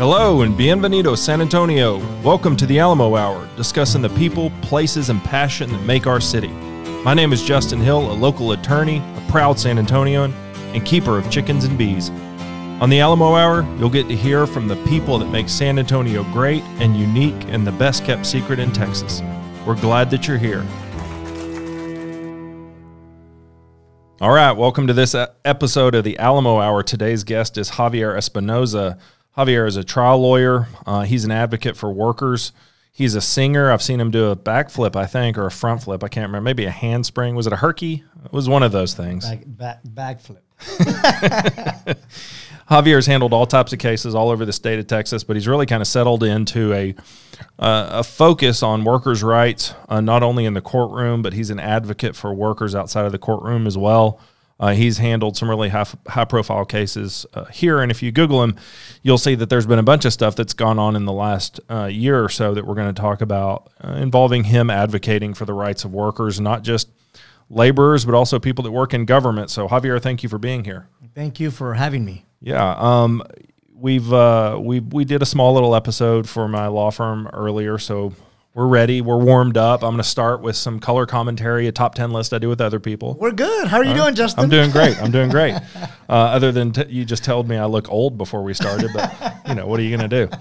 Hello and bienvenido, San Antonio. Welcome to the Alamo Hour, discussing the people, places, and passion that make our city. My name is Justin Hill, a local attorney, a proud San Antonian, and keeper of chickens and bees. On the Alamo Hour, you'll get to hear from the people that make San Antonio great and unique and the best kept secret in Texas. We're glad that you're here. All right, welcome to this episode of the Alamo Hour. Today's guest is Javier Espinoza. Javier is a trial lawyer. Uh, he's an advocate for workers. He's a singer. I've seen him do a backflip, I think, or a front flip. I can't remember. Maybe a handspring. Was it a herky? It was one of those things. Back, back, backflip. Javier's handled all types of cases all over the state of Texas, but he's really kind of settled into a uh, a focus on workers' rights, uh, not only in the courtroom, but he's an advocate for workers outside of the courtroom as well. Uh, he's handled some really high, high profile cases uh, here. And if you Google him, you'll see that there's been a bunch of stuff that's gone on in the last uh, year or so that we're going to talk about uh, involving him advocating for the rights of workers, not just laborers, but also people that work in government. So, Javier, thank you for being here. Thank you for having me. Yeah. Um, we've uh, we we did a small little episode for my law firm earlier, so we're ready. We're warmed up. I'm going to start with some color commentary, a top 10 list I do with other people. We're good. How are you doing, Justin? I'm doing great. I'm doing great. Uh, other than t- you just told me I look old before we started, but you know, what are you going to do?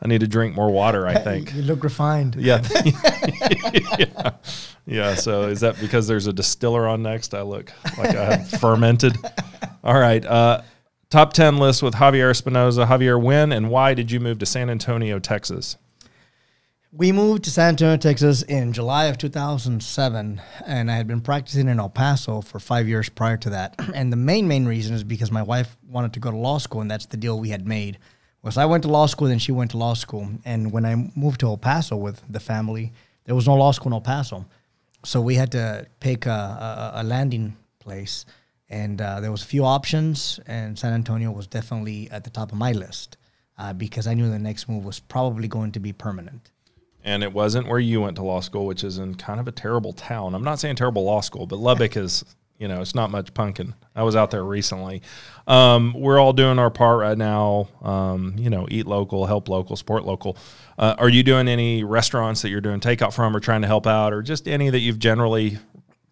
I need to drink more water, I think. You look refined. Yeah. yeah. Yeah. So is that because there's a distiller on next? I look like I have fermented. All right. Uh, top 10 list with Javier Espinoza. Javier, when and why did you move to San Antonio, Texas? We moved to San Antonio, Texas in July of 2007, and I had been practicing in El Paso for five years prior to that. And the main, main reason is because my wife wanted to go to law school, and that's the deal we had made. Was I went to law school, then she went to law school. And when I moved to El Paso with the family, there was no law school in El Paso. So we had to pick a, a, a landing place, and uh, there was a few options, and San Antonio was definitely at the top of my list uh, because I knew the next move was probably going to be permanent and it wasn't where you went to law school, which is in kind of a terrible town. I'm not saying terrible law school, but Lubbock is, you know, it's not much punkin. I was out there recently. Um, we're all doing our part right now. Um, you know, eat local, help local, support local. Uh, are you doing any restaurants that you're doing takeout from, or trying to help out, or just any that you've generally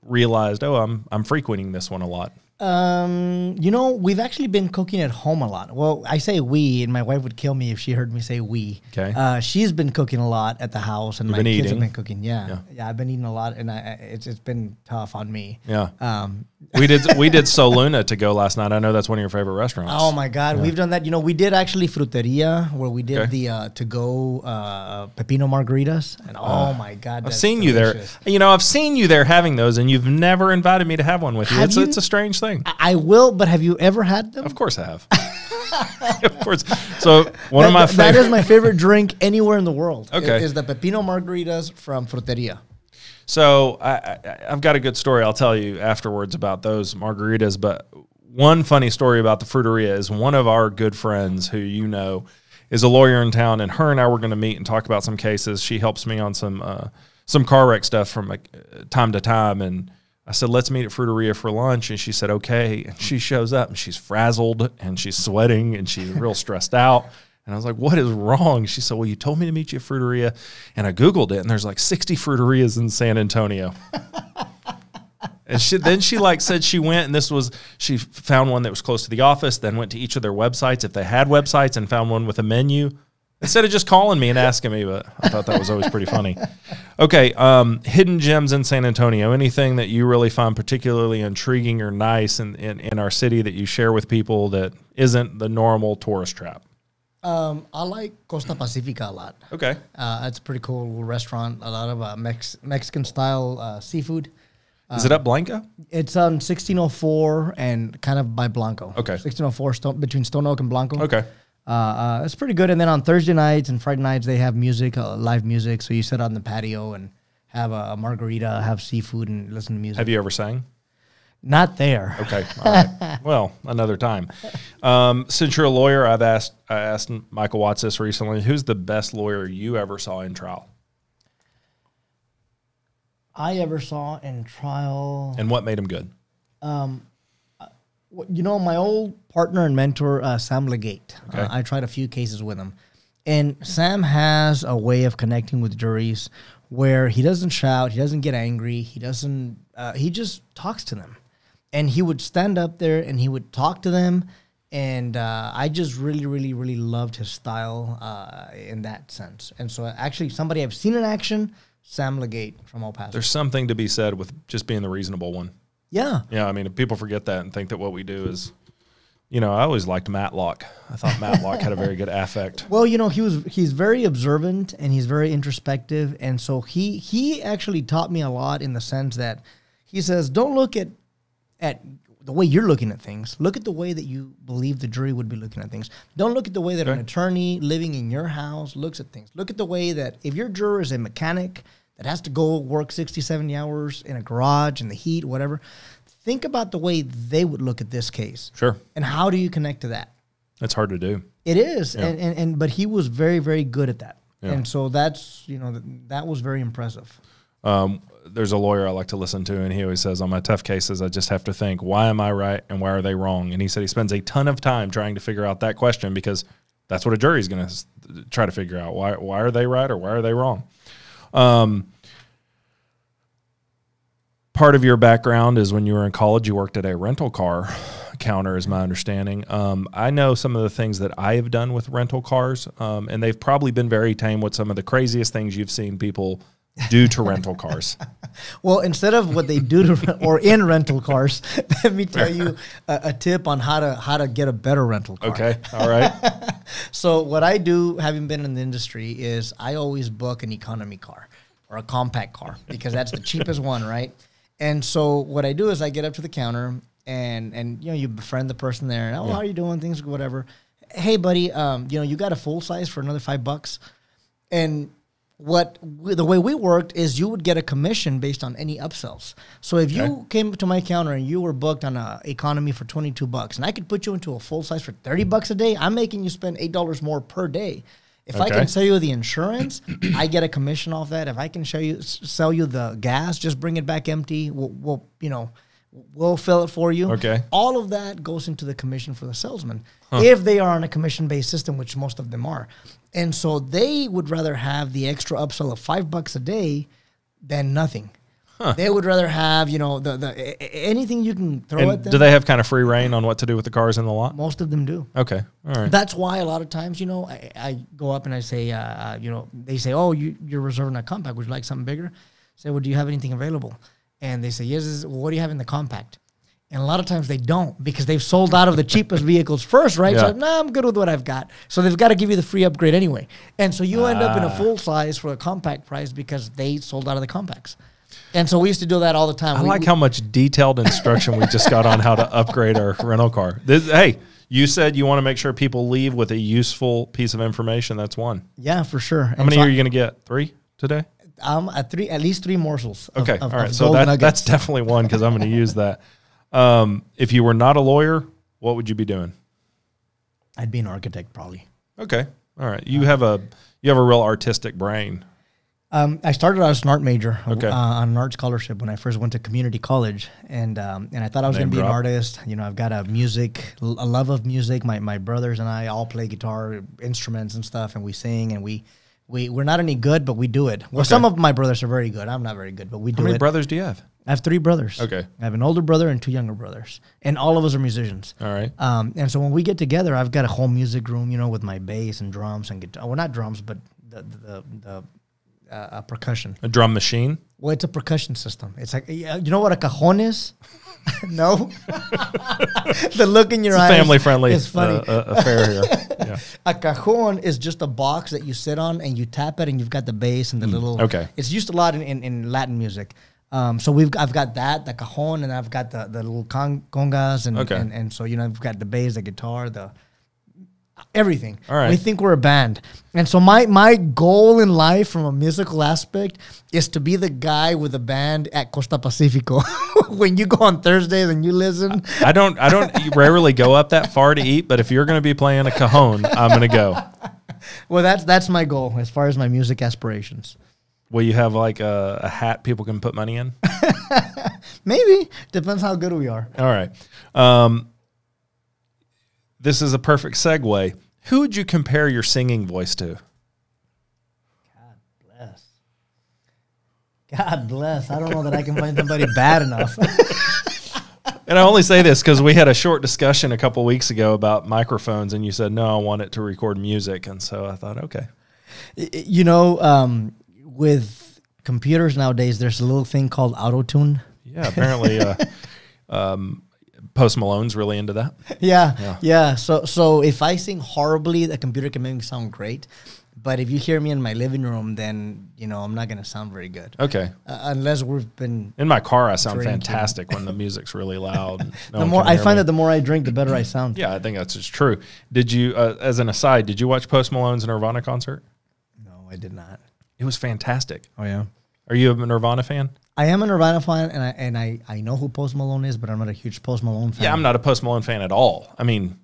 realized? Oh, I'm I'm frequenting this one a lot. Um, you know, we've actually been cooking at home a lot. Well, I say we, and my wife would kill me if she heard me say we. Okay. Uh, she's been cooking a lot at the house, and You've my kids eating. have been cooking. Yeah. Yeah. yeah, I've been eating a lot, and I, I- it's it's been tough on me. Yeah. Um, we did we did Soluna to go last night. I know that's one of your favorite restaurants. oh my God, we've done that. You know, we did actually fruteria where we did Okay. the uh, to go uh, pepino margaritas, and oh my God, I've seen you there. You know, I've seen you there having those, and you've never invited me to have one with you. It's, you? it's a strange thing. I- will, but have you ever had them? Of course I have. of course. So one of my that- that favorite. is my favorite drink anywhere in the world. Okay. is, is the pepino margaritas from fruteria. So I, I've got a good story I'll tell you afterwards about those margaritas. But one funny story about the fruteria is one of our good friends who you know is a lawyer in town, and her and I were going to meet and talk about some cases. She helps me on some uh, some car wreck stuff from time to time, and I said, let's meet at Fruteria for lunch. And she said, okay. And she shows up and she's frazzled and she's sweating and she's real stressed out. And I was like, what is wrong? She said, well, you told me to meet you at Fruteria. And I Googled it and there's like 60 Fruterias in San Antonio. And she, then she like said she went and this was she found one that was close to the office. Then went to each of their websites if they had websites and found one with a menu instead of just calling me and asking me. But I thought that was always pretty funny. Okay, um, hidden gems in San Antonio. Anything that you really find particularly intriguing or nice in, in, in our city that you share with people that isn't the normal tourist trap? Um, I like Costa Pacifica a lot. Okay. Uh, it's a pretty cool restaurant. A lot of uh, Mex- Mexican style uh, seafood. Is it up Blanco? It's on 1604 and kind of by Blanco. Okay. 1604 Stone, between Stone Oak and Blanco. Okay. Uh, uh, it's pretty good. And then on Thursday nights and Friday nights, they have music, uh, live music. So you sit on the patio and have a, a margarita, have seafood, and listen to music. Have you ever sang? Not there. Okay. All right. well, another time. Um, since you're a lawyer, I've asked I asked Michael Watts this recently. Who's the best lawyer you ever saw in trial, I ever saw in trial. and what made him good? Well, You know, my old partner and mentor, uh, Sam Legate. Okay. Uh, I tried a few cases with him, and Sam has a way of connecting with juries where he doesn't shout, he doesn't get angry, he doesn't. Uh, he just talks to them, and he would stand up there and he would talk to them, and uh, I just really, really, really loved his style uh, in that sense. And so, actually, somebody I've seen in action, Sam Legate from El Paso. There's something to be said with just being the reasonable one. yeah, Yeah, I mean, if people forget that and think that what we do is, you know, I always liked Matlock. I thought Matlock had a very good affect. Well, you know, he was he's very observant and he's very introspective, and so he he actually taught me a lot in the sense that he says, don't look at at the way you're looking at things. Look at the way that you believe the jury would be looking at things. Don't look at the way that an attorney living in your house looks at things. Look at the way that if your juror is a mechanic that has to go work 60, 70 hours in a garage in the heat, whatever, think about the way they would look at this case. Sure, And how do you connect to that? it's hard to do. It is, and, and and but he was very very good at that, Yeah. and so that's you know th- that was very impressive. Um, there's a lawyer I like to listen to, and he always says, on my tough cases, I just have to think, why am I right and why are they wrong? And he said he spends a ton of time trying to figure out that question because that's what a jury's going to try to figure out. Why, why are they right or why are they wrong? Um, part of your background is when you were in college, you worked at a rental car counter, is my understanding. Um, I know some of the things that I have done with rental cars, um, and they've probably been very tame with some of the craziest things you've seen people do to rental cars. Well, instead of what they do to or in rental cars, let me tell you a, a tip on how to how to get a better rental car. Okay, all right. So what I do, having been in the industry, is I always book an economy car or a compact car because that's the cheapest one, right? And so what I do is I get up to the counter and and you know you befriend the person there and oh how are you doing things whatever. Hey buddy, um, you know you got a full size for another five bucks, and what we, the way we worked is you would get a commission based on any upsells. So if you came to my counter and you were booked on a economy for 22 bucks and I could put you into a full size for 30 bucks a day, I'm making you spend $8 more per day. If I can sell you the insurance, I get a commission off that. If I can show you sell you the gas, just bring it back empty. We'll, we'll you know, we'll fill it for you. Okay. All of that goes into the commission for the salesman if they are on a commission based system, which most of them are. And so they would rather have the extra upsell of five bucks a day than nothing. They would rather have, you know, the, the anything you can throw at And them. do they have kind of free reign on what to do with the cars in the lot? most of them do. Okay, all right. That's why a lot of times, you know, I, I go up and I say, uh, uh, you know, they say, oh, you, you're reserving a compact. Would you like something bigger? I say, well, do you have anything available? And they say, yes. this is- well, what do you have in the compact? And a lot of times they don't because they've sold out of the cheapest vehicles first, right? Yeah. So, nah, I'm good with what I've got. So they've got to give you the free upgrade anyway. And so you end up in a Ah. full size for a compact price because they sold out of the compacts. And so we used to do that all the time. I We- like we- how much detailed instruction we just got on how to upgrade our rental car. This, hey, you said you want to make sure people leave with a useful piece of information. That's one. yeah, for sure. How many are you going to get? Three today? Um, at three, at least three morsels. Of, Okay, of- all right. So that, that's definitely one because I'm going to use that. Um, if you were not a lawyer, what would you be doing? I'd be an architect probably. Okay, all right. You have a you have a real artistic brain. Um, I started out as an art major Okay. uh, on an art scholarship when I first went to community college, and um, and I thought I was going to be an artist. You know, I've got a music, a love of music. My my brothers and I all play guitar, instruments and stuff, and we sing, and we we we're not any good, but we do it. Well, some of my brothers are very good. I'm not very good, but we How do many it. brothers do you have? I have three brothers. Okay. I have an older brother and two younger brothers, and all of us are musicians. All right. Um, and so when we get together, I've got a whole music room, you know, with my bass and drums and guitar. Well, not drums, but the the the uh, percussion. A drum machine. Well, it's a percussion system. It's like you know what a cajon is? no. the look in your It's eyes. family friendly It's funny. uh, uh, affair here. Yeah. a cajon is just a box that you sit on and you tap it, and you've got the bass and the little. Mm, okay. It's used a lot in, in, in Latin music. Um, so we've I've got that the cajon, and I've got the the little con- congas, and, Okay. and and so you know I've got the bass, the guitar, the everything. All right. We think we're a band. And so my my goal in life from a musical aspect is to be the guy with a band at Costa Pacifico. when you go on Thursdays and you listen. I don't I don't rarely go up that far to eat, but if you're going to be playing a cajon, I'm going to go. Well, that's that's my goal as far as my music aspirations. Will you have like a, a hat people can put money in? Maybe depends how good we are. All right. Um, this is a perfect segue. Who would you compare your singing voice to? God bless. God bless. I don't know that I can find somebody bad enough. And I only say this because we had a short discussion a couple weeks ago about microphones, and you said no, I want it to record music, and so I thought, okay, you know, um, with computers nowadays, there's a little thing called auto tune. yeah. Apparently, uh, um, Post Malone's really into that. Yeah, Yeah. yeah, So, so if I sing horribly, the computer can make me sound great. But if you hear me in my living room, then you know I'm not gonna sound very good. Okay. Uh, unless we've been. In my car, I sound Drinking. fantastic when the music's really loud. no the more I find me. that the more I drink, the better I sound. Yeah, I think that's just true. Did you, uh, as an aside, did you watch Post Malone's Nirvana concert? No, I did not. It was fantastic. Oh yeah. Are you a Nirvana fan? I am a Nirvana fan, and I and I, I know who Post Malone is, but I'm not a huge Post Malone fan. Yeah, I'm not a Post Malone fan at all. I mean,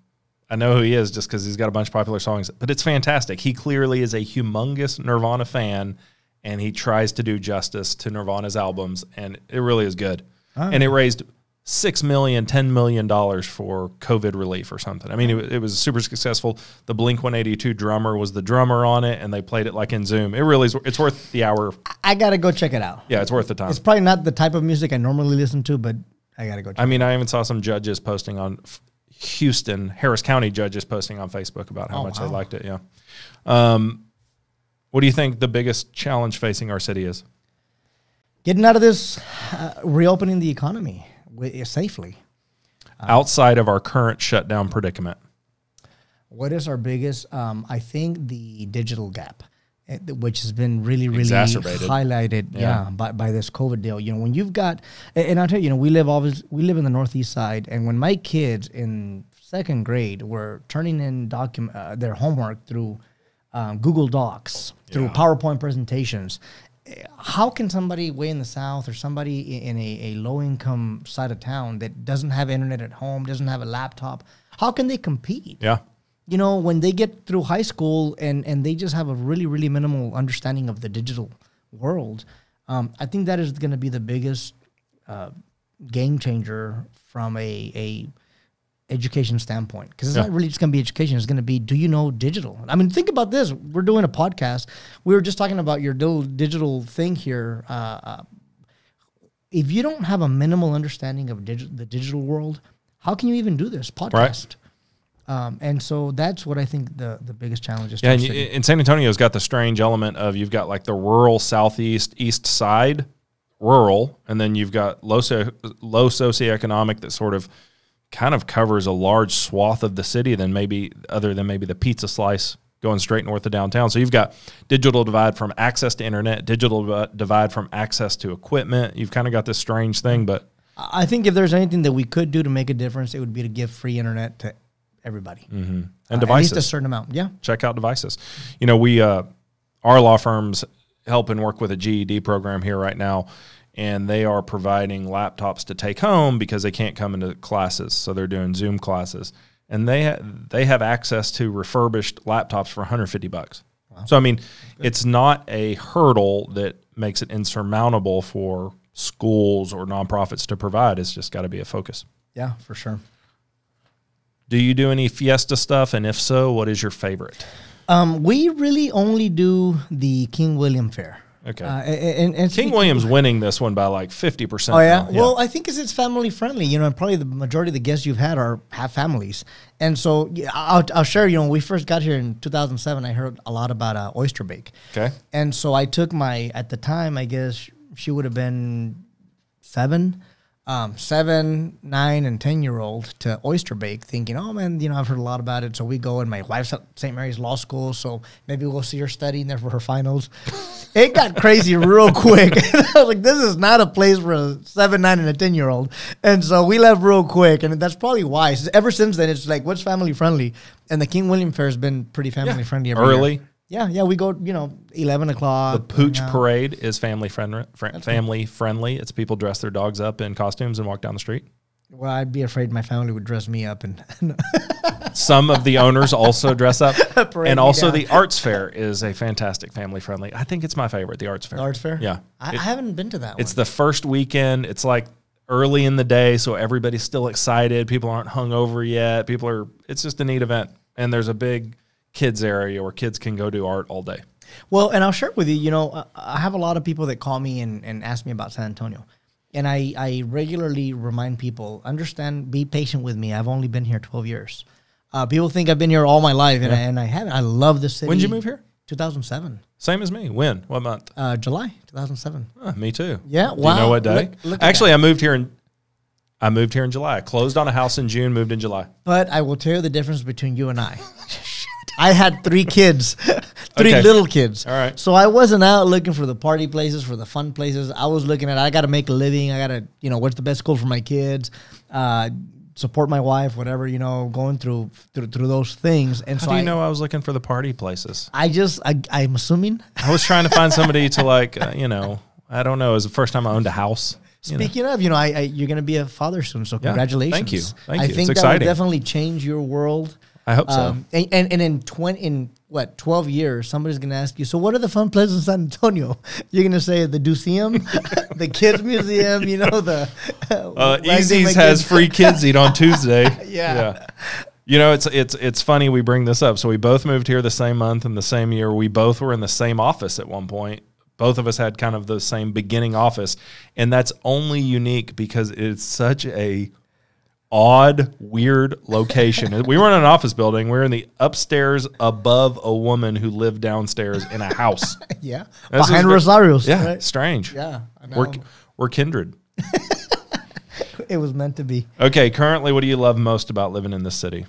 I know who he is just because he's got a bunch of popular songs, but it's fantastic. He clearly is a humongous Nirvana fan, and he tries to do justice to Nirvana's albums, and it really is good. And it raised six million, ten million dollars for COVID relief or something. I mean, it, it was super successful. The Blink 182 drummer was the drummer on it, and they played it like in Zoom. It really is. It's worth the hour. I gotta go check it out. Yeah, it's worth the time. It's probably not the type of music I normally listen to, but I gotta go. check I mean, I even saw some judges posting on Houston, Harris County judges posting on Facebook about how Oh, much they liked it. Yeah. Um, what do you think the biggest challenge facing our city is? Getting out of this, uh, reopening the economy safely. Uh, outside of our current shutdown predicament? What is our biggest? Um, I think the digital gap, eh, which has been really, really highlighted, yeah, Yeah. by, by this COVID deal. You know, when you've got, and I'll tell you, you know, we live always we live in the northeast side, and when my kids in second grade were turning in document uh, their homework through um, Google Docs, through Yeah. PowerPoint presentations. How can somebody way in the south or somebody in a, a low income side of town that doesn't have internet at home, doesn't have a laptop, how can they compete? Yeah. you know when they get through high school and and they just have a really really minimal understanding of the digital world um, i think that is going to be the biggest uh, game changer from a a education standpoint because it's Yeah. not really just going to be education it's going to be do you know digital i mean think about this we're doing a podcast we were just talking about your little digital thing here uh, uh, if you don't have a minimal understanding of digi- the digital world how can you even do this podcast um, and so that's what I think the the biggest challenge is. to Yeah. And in San Antonio's got the strange element of you've got like the rural southeast east side, rural, and then you've got low so, low socioeconomic that sort of kind of covers a large swath of the city than maybe other than maybe the pizza slice going straight north of downtown. So you've got digital divide from access to internet, digital divide from access to equipment. You've kind of got this strange thing, but I think if there's anything that we could do to make a difference, it would be to give free internet to everybody and Uh, at least a certain amount. Yeah, check out devices. You know, we uh, our law firms help and work with a GED program here right now, and they are providing laptops to take home because they can't come into classes, so they're doing Zoom classes, and they ha- they have access to refurbished laptops for 150 bucks. So I mean, it's not a hurdle that makes it insurmountable for schools or nonprofits to provide. It's just got to be a focus. yeah, for sure. Do you do any Fiesta stuff, and if so, what is your favorite? Um, we really only do the King William Fair. Okay. Uh, and, and King William's winning this one by like fifty percent. Oh yeah? Well, I think 'cause it's family friendly. You know, and probably the majority of the guests you've had are have families, and so yeah, I'll, I'll share. You know, when we first got here in 2007, I heard a lot about uh, oyster bake. okay. And so I took my at the time, I guess she would have been seven, um, seven, nine, and ten year old to oyster bake, thinking, oh man, you know, I've heard a lot about it. So we go, and my wife's at St. Mary's Law School, so maybe we'll see her studying there for her finals. it got crazy real quick. I was like, this is not a place for a seven, nine, and a ten year old. And so we left real quick, and that's probably why. Ever since then, it's like, what's family friendly? And the King William Fair has been pretty family friendly. every year. Yeah, yeah, we go, you know, eleven o'clock. The Pooch hang out. Parade is family friendly. Fr- family friendly. It's people dress their dogs up in costumes and walk down the street. Well, I'd be afraid my family would dress me up and Some of the owners also dress up, and also down. the Arts Fair is a fantastic family friendly. I think it's my favorite. The Arts Fair. The Arts Fair. Yeah. I, It- I haven't been to that It's one. the first weekend. It's like early in the day, so everybody's still excited. People aren't hungover yet. People are. It's just a neat event, and there's a big kids area where kids can go do art all day. Well, and I'll share with you. You know, I- have a lot of people that call me and, and ask me about San Antonio, and I I regularly remind people understand, be patient with me. I've only been here twelve years. Uh, people think I've been here all my life, and, I, and I haven't. I love the city. When did you move here? 2007, Same as me. When? What month? uh, July 2007. Huh, me too. Yeah, Do you know what day? Look- look Actually, I moved here in. I moved here in July. I closed on a house in June. Moved in July. But I will tell you the difference between you and I. I had three kids, three Okay. little kids. All right. So I wasn't out looking for the party places, for the fun places. I was looking at I got to make a living. I got to, you know, what's the best school for my kids, uh, support my wife, whatever, you know, going through through, through those things. And How so do you I, know I was looking for the party places? I just I, I'm assuming. I was trying to find somebody to like, uh, you know, I don't know. It was the first time I owned a house. you know. Speaking of, you know, I, I you're going to be a father soon, so Yeah. congratulations. Thank you. Thank I you. It's think that exciting. will definitely change your world. I hope so. Um, and, and and in twenty in what twelve years, somebody's gonna ask you. So, what are the fun places in San Antonio? You're gonna say the Museum, the Kids Museum. You know the Uh, where I take my EZ's has free kids eat on Tuesday. Yeah. You know, it's it's it's funny we bring this up. So we both moved here the same month and the same year. We both were in the same office at one point. Both of us had kind of the same beginning office, and that's only unique because it's such a odd, weird location. we weren't in an office building. We were in the upstairs above a woman who lived downstairs in a house. yeah This is behind Rosario's. yeah, right? strange. yeah. We're we're kindred. it was meant to be. Okay, currently, what do you love most about living in this city?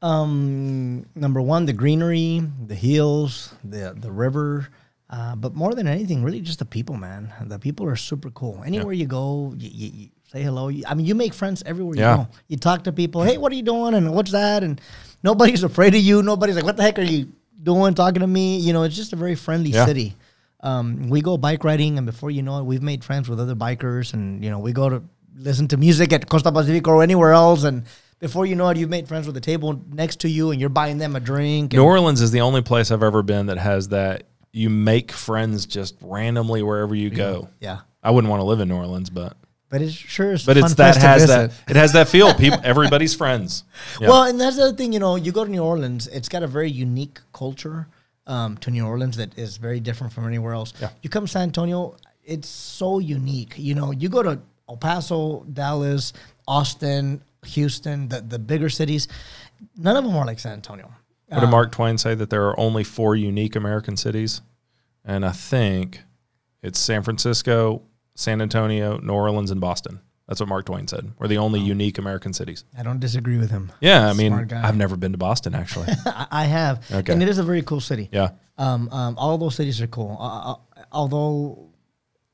Um, number one, the greenery, the hills, the the river. Uh, but more than anything, really just the people, man. The people are super cool. Anywhere you go, you, you, you say hello. You, I mean, you make friends everywhere you Yeah. go. You talk to people. Hey, what are you doing? And what's that? And nobody's afraid of you. Nobody's like, what the heck are you doing? Talking to me? You know, it's just a very friendly Yeah. city. Um, we go bike riding, and before you know it, we've made friends with other bikers, and you know, we go to listen to music at Costa Pacifico or anywhere else, and before you know it, you've made friends with the table next to you, and you're buying them a drink. New Orleans is the only place I've ever been that has that. You make friends just randomly wherever you go. yeah, I wouldn't want to live in New Orleans, but but it sure is. but it's that has that it has that feel. People, everybody's friends. Yeah. Well, and that's the other thing, you know, you go to New Orleans, it's got a very unique culture um, to New Orleans that is very different from anywhere else. Yeah. You come to San Antonio, it's so unique. You know, you go to El Paso, Dallas, Austin, Houston, the, the bigger cities, none of them are like San Antonio. What did Mark Twain say that there are only four unique American cities, and I think it's San Francisco, San Antonio, New Orleans, and Boston. That's what Mark Twain said. We're the only unique American cities. I don't disagree with him. Yeah, I mean, I've never been to Boston actually. I, I have. Okay. And it is a very cool city. Yeah. Um, um, all those cities are cool. Uh, uh, although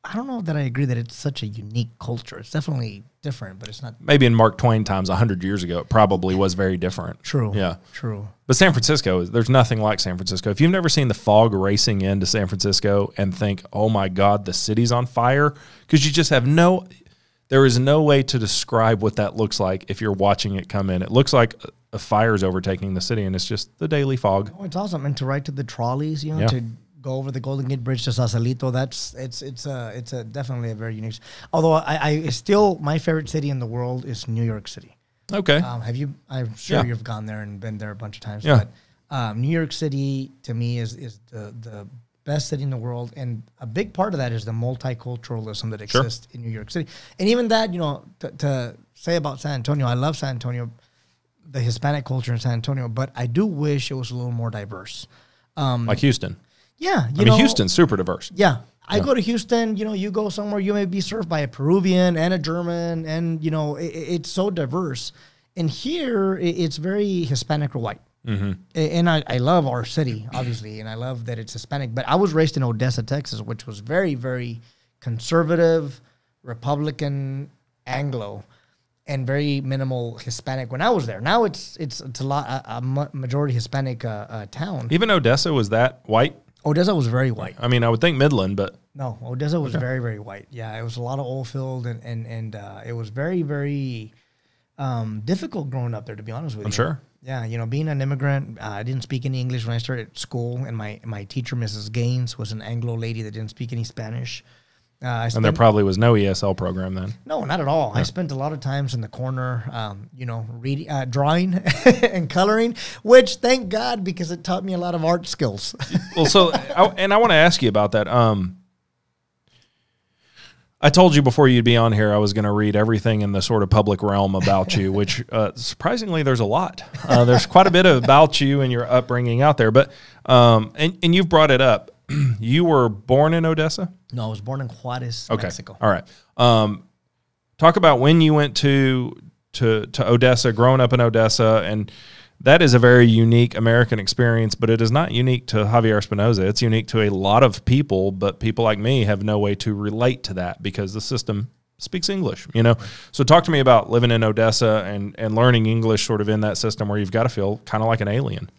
I don't know that I agree that it's such a unique culture. It's definitely different, but it's not Maybe in Mark Twain times, hundred years ago, it probably was very different. true. Yeah. True. But San Francisco, is there's nothing like San Francisco. If you've never seen the fog racing into San Francisco and think, "Oh my God, the city's on fire," because you just have no, there is no way to describe what that looks like if you're watching it come in. It looks like a, a fire's overtaking the city, and it's just the daily fog. Oh, it's awesome. And to ride to the trolleys, you know, Yeah. to go over the Golden Gate Bridge to Sausalito, that's it's it's a it's a definitely a very unique. Although I, I still my favorite city in the world is New York City. Okay, Um, have you? I'm sure Yeah. you've gone there and been there a bunch of times. Yeah. But um, New York City to me is is the the best city in the world, and a big part of that is the multiculturalism that Sure. exists in New York City. And even that, you know, to, to say about San Antonio, I love San Antonio, the Hispanic culture in San Antonio, but I do wish it was a little more diverse. Um, like Houston. Yeah, you I mean, know, Houston's super diverse. yeah. I go to Houston, you know, you go somewhere, you may be served by a Peruvian and a German, and, you know, it, it's so diverse. And here, it's very Hispanic or white. Mm-hmm. And I, I love our city, obviously, and I love that it's Hispanic. But I was raised in Odessa, Texas, which was very, very conservative, Republican, Anglo, and very minimal Hispanic when I was there. Now it's it's it's a lot a, a majority Hispanic uh, uh, town. Even Odessa was that white. Odessa was very white. I mean, I would think Midland, but No, Odessa was very, very white. Yeah, it was a lot of oil field, and and and uh, it was very, very um, difficult growing up there. To be honest with you. I'm sure. Yeah, you know, being an immigrant, uh, I didn't speak any English when I started school, and my my teacher, Mrs. Gaines, was an Anglo lady that didn't speak any Spanish. Uh, I And there probably was no ESL program then. no, not at all. I spent a lot of times in the corner, um, you know, reading, uh, drawing, and coloring. Which, thank God, because it taught me a lot of art skills. well, so I, and I want to ask you about that. Um, I told you before you'd be on here, I was going to read everything in the sort of public realm about you, which uh, surprisingly there's a lot. Uh, there's quite a bit about you and your upbringing out there. But um, and and you've brought it up. you were born in Odessa. no, I was born in Juarez, Okay. Mexico. All right. Um, talk about when you went to to to Odessa, growing up in Odessa, and that is a very unique American experience. But it is not unique to Javier Espinoza. It's unique to a lot of people, but people like me have no way to relate to that because the system speaks English. You know. So talk to me about living in Odessa and and learning English, sort of in that system where you've got to feel kind of like an alien.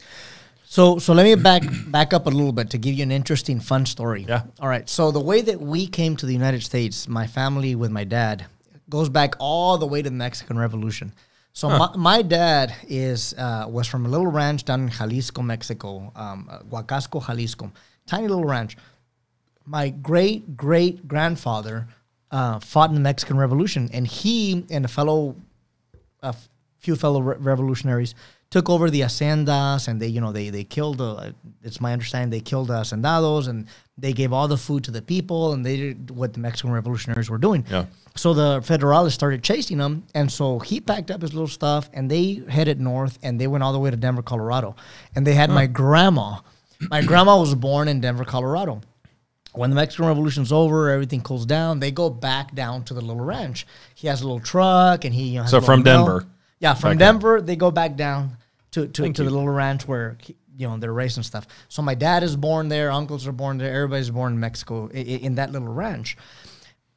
So so let me back back up a little bit to give you an interesting fun story. Yeah. All right. So the way that we came to the United States, my family with my dad, goes back all the way to the Mexican Revolution. So my, my dad is uh, was from a little ranch down in Jalisco, Mexico, um, uh, Huacasco, Jalisco, tiny little ranch. My great great grandfather uh, fought in the Mexican Revolution, and he and a fellow a few fellow re- revolutionaries took over the haciendas and they you know they they killed uh, it's my understanding they killed the hacendados and they gave all the food to the people and they did what the Mexican revolutionaries were doing. Yeah. So the federales started chasing them, and so he packed up his little stuff and they headed north and they went all the way to Denver, Colorado. And they had my grandma. My grandma was born in Denver, Colorado when the Mexican Revolution's over, everything cools down. They go back down to the little ranch. He has a little truck, and he you know, has So from mill. Denver. Yeah, from Back Denver, they go back down to to, Thank to you. the little ranch where you know they're raising stuff. So my dad is born there, uncles are born there, everybody's born in Mexico i- i- in that little ranch.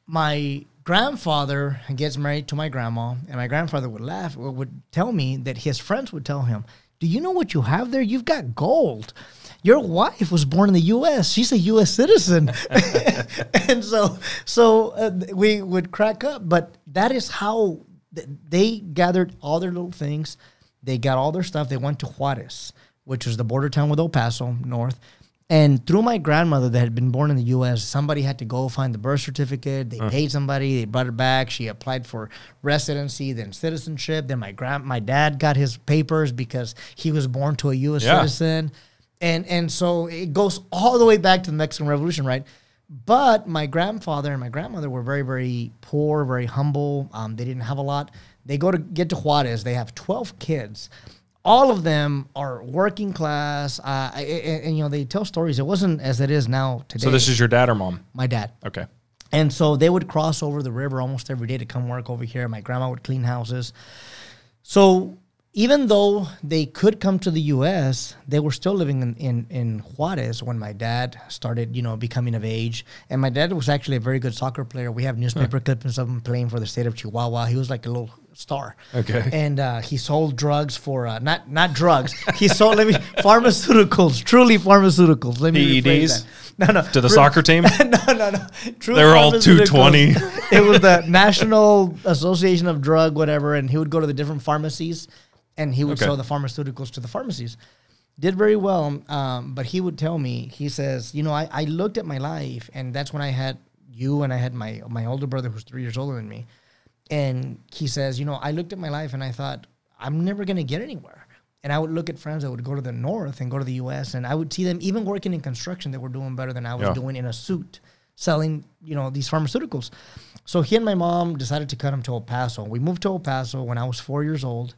My grandfather gets married to my grandma, and my grandfather would laugh, would would tell me that his friends would tell him, "Do you know what you have there? You've got gold." Your wife was born in the U.S. She's a U.S. citizen, and so so uh, we would crack up. But that is how th- they gathered all their little things. They got all their stuff. They went to Juarez, which was the border town with El Paso, north. And through my grandmother that had been born in the U.S., somebody had to go find the birth certificate. They paid somebody. They brought it back. She applied for residency, then citizenship. Then my grand, my dad got his papers because he was born to a U.S. Yeah. citizen, and and so it goes all the way back to the Mexican Revolution, right? But my grandfather and my grandmother were very, very poor, very humble. Um, they didn't have a lot. They go to get to Juarez. They have twelve kids. All of them are working class, uh, and, and, you know they tell stories. It wasn't as it is now today. So this is your dad or mom? my dad. Okay. And so they would cross over the river almost every day to come work over here. My grandma would clean houses. So even though they could come to the U.S., they were still living in, in, in Juarez when my dad started, you know, becoming of age. And my dad was actually a very good soccer player. We have newspaper clippings of him playing for the state of Chihuahua. He was like a little star. Okay. And uh, he sold drugs for uh, not not drugs. He sold let me pharmaceuticals, truly pharmaceuticals. Let me rephrase PEDs? that. No, no. To the soccer team? no, no, no. True They were all 220. it was the National Association of Drug, whatever, and he would go to the different pharmacies, and he would Okay. sell the pharmaceuticals to the pharmacies. Did very well, um, but he would tell me, he says, you know, I, I looked at my life, and that's when I had you, and I had my my older brother who's three years older than me, and he says, you know, I looked at my life, and I thought, I'm never gonna get anywhere. And I would look at friends that would go to the north and go to the U.S. and I would see them even working in construction that were doing better than I was Yeah. doing in a suit, selling you know these pharmaceuticals. So he and my mom decided to cut him to El Paso. We moved to El Paso when I was four years old,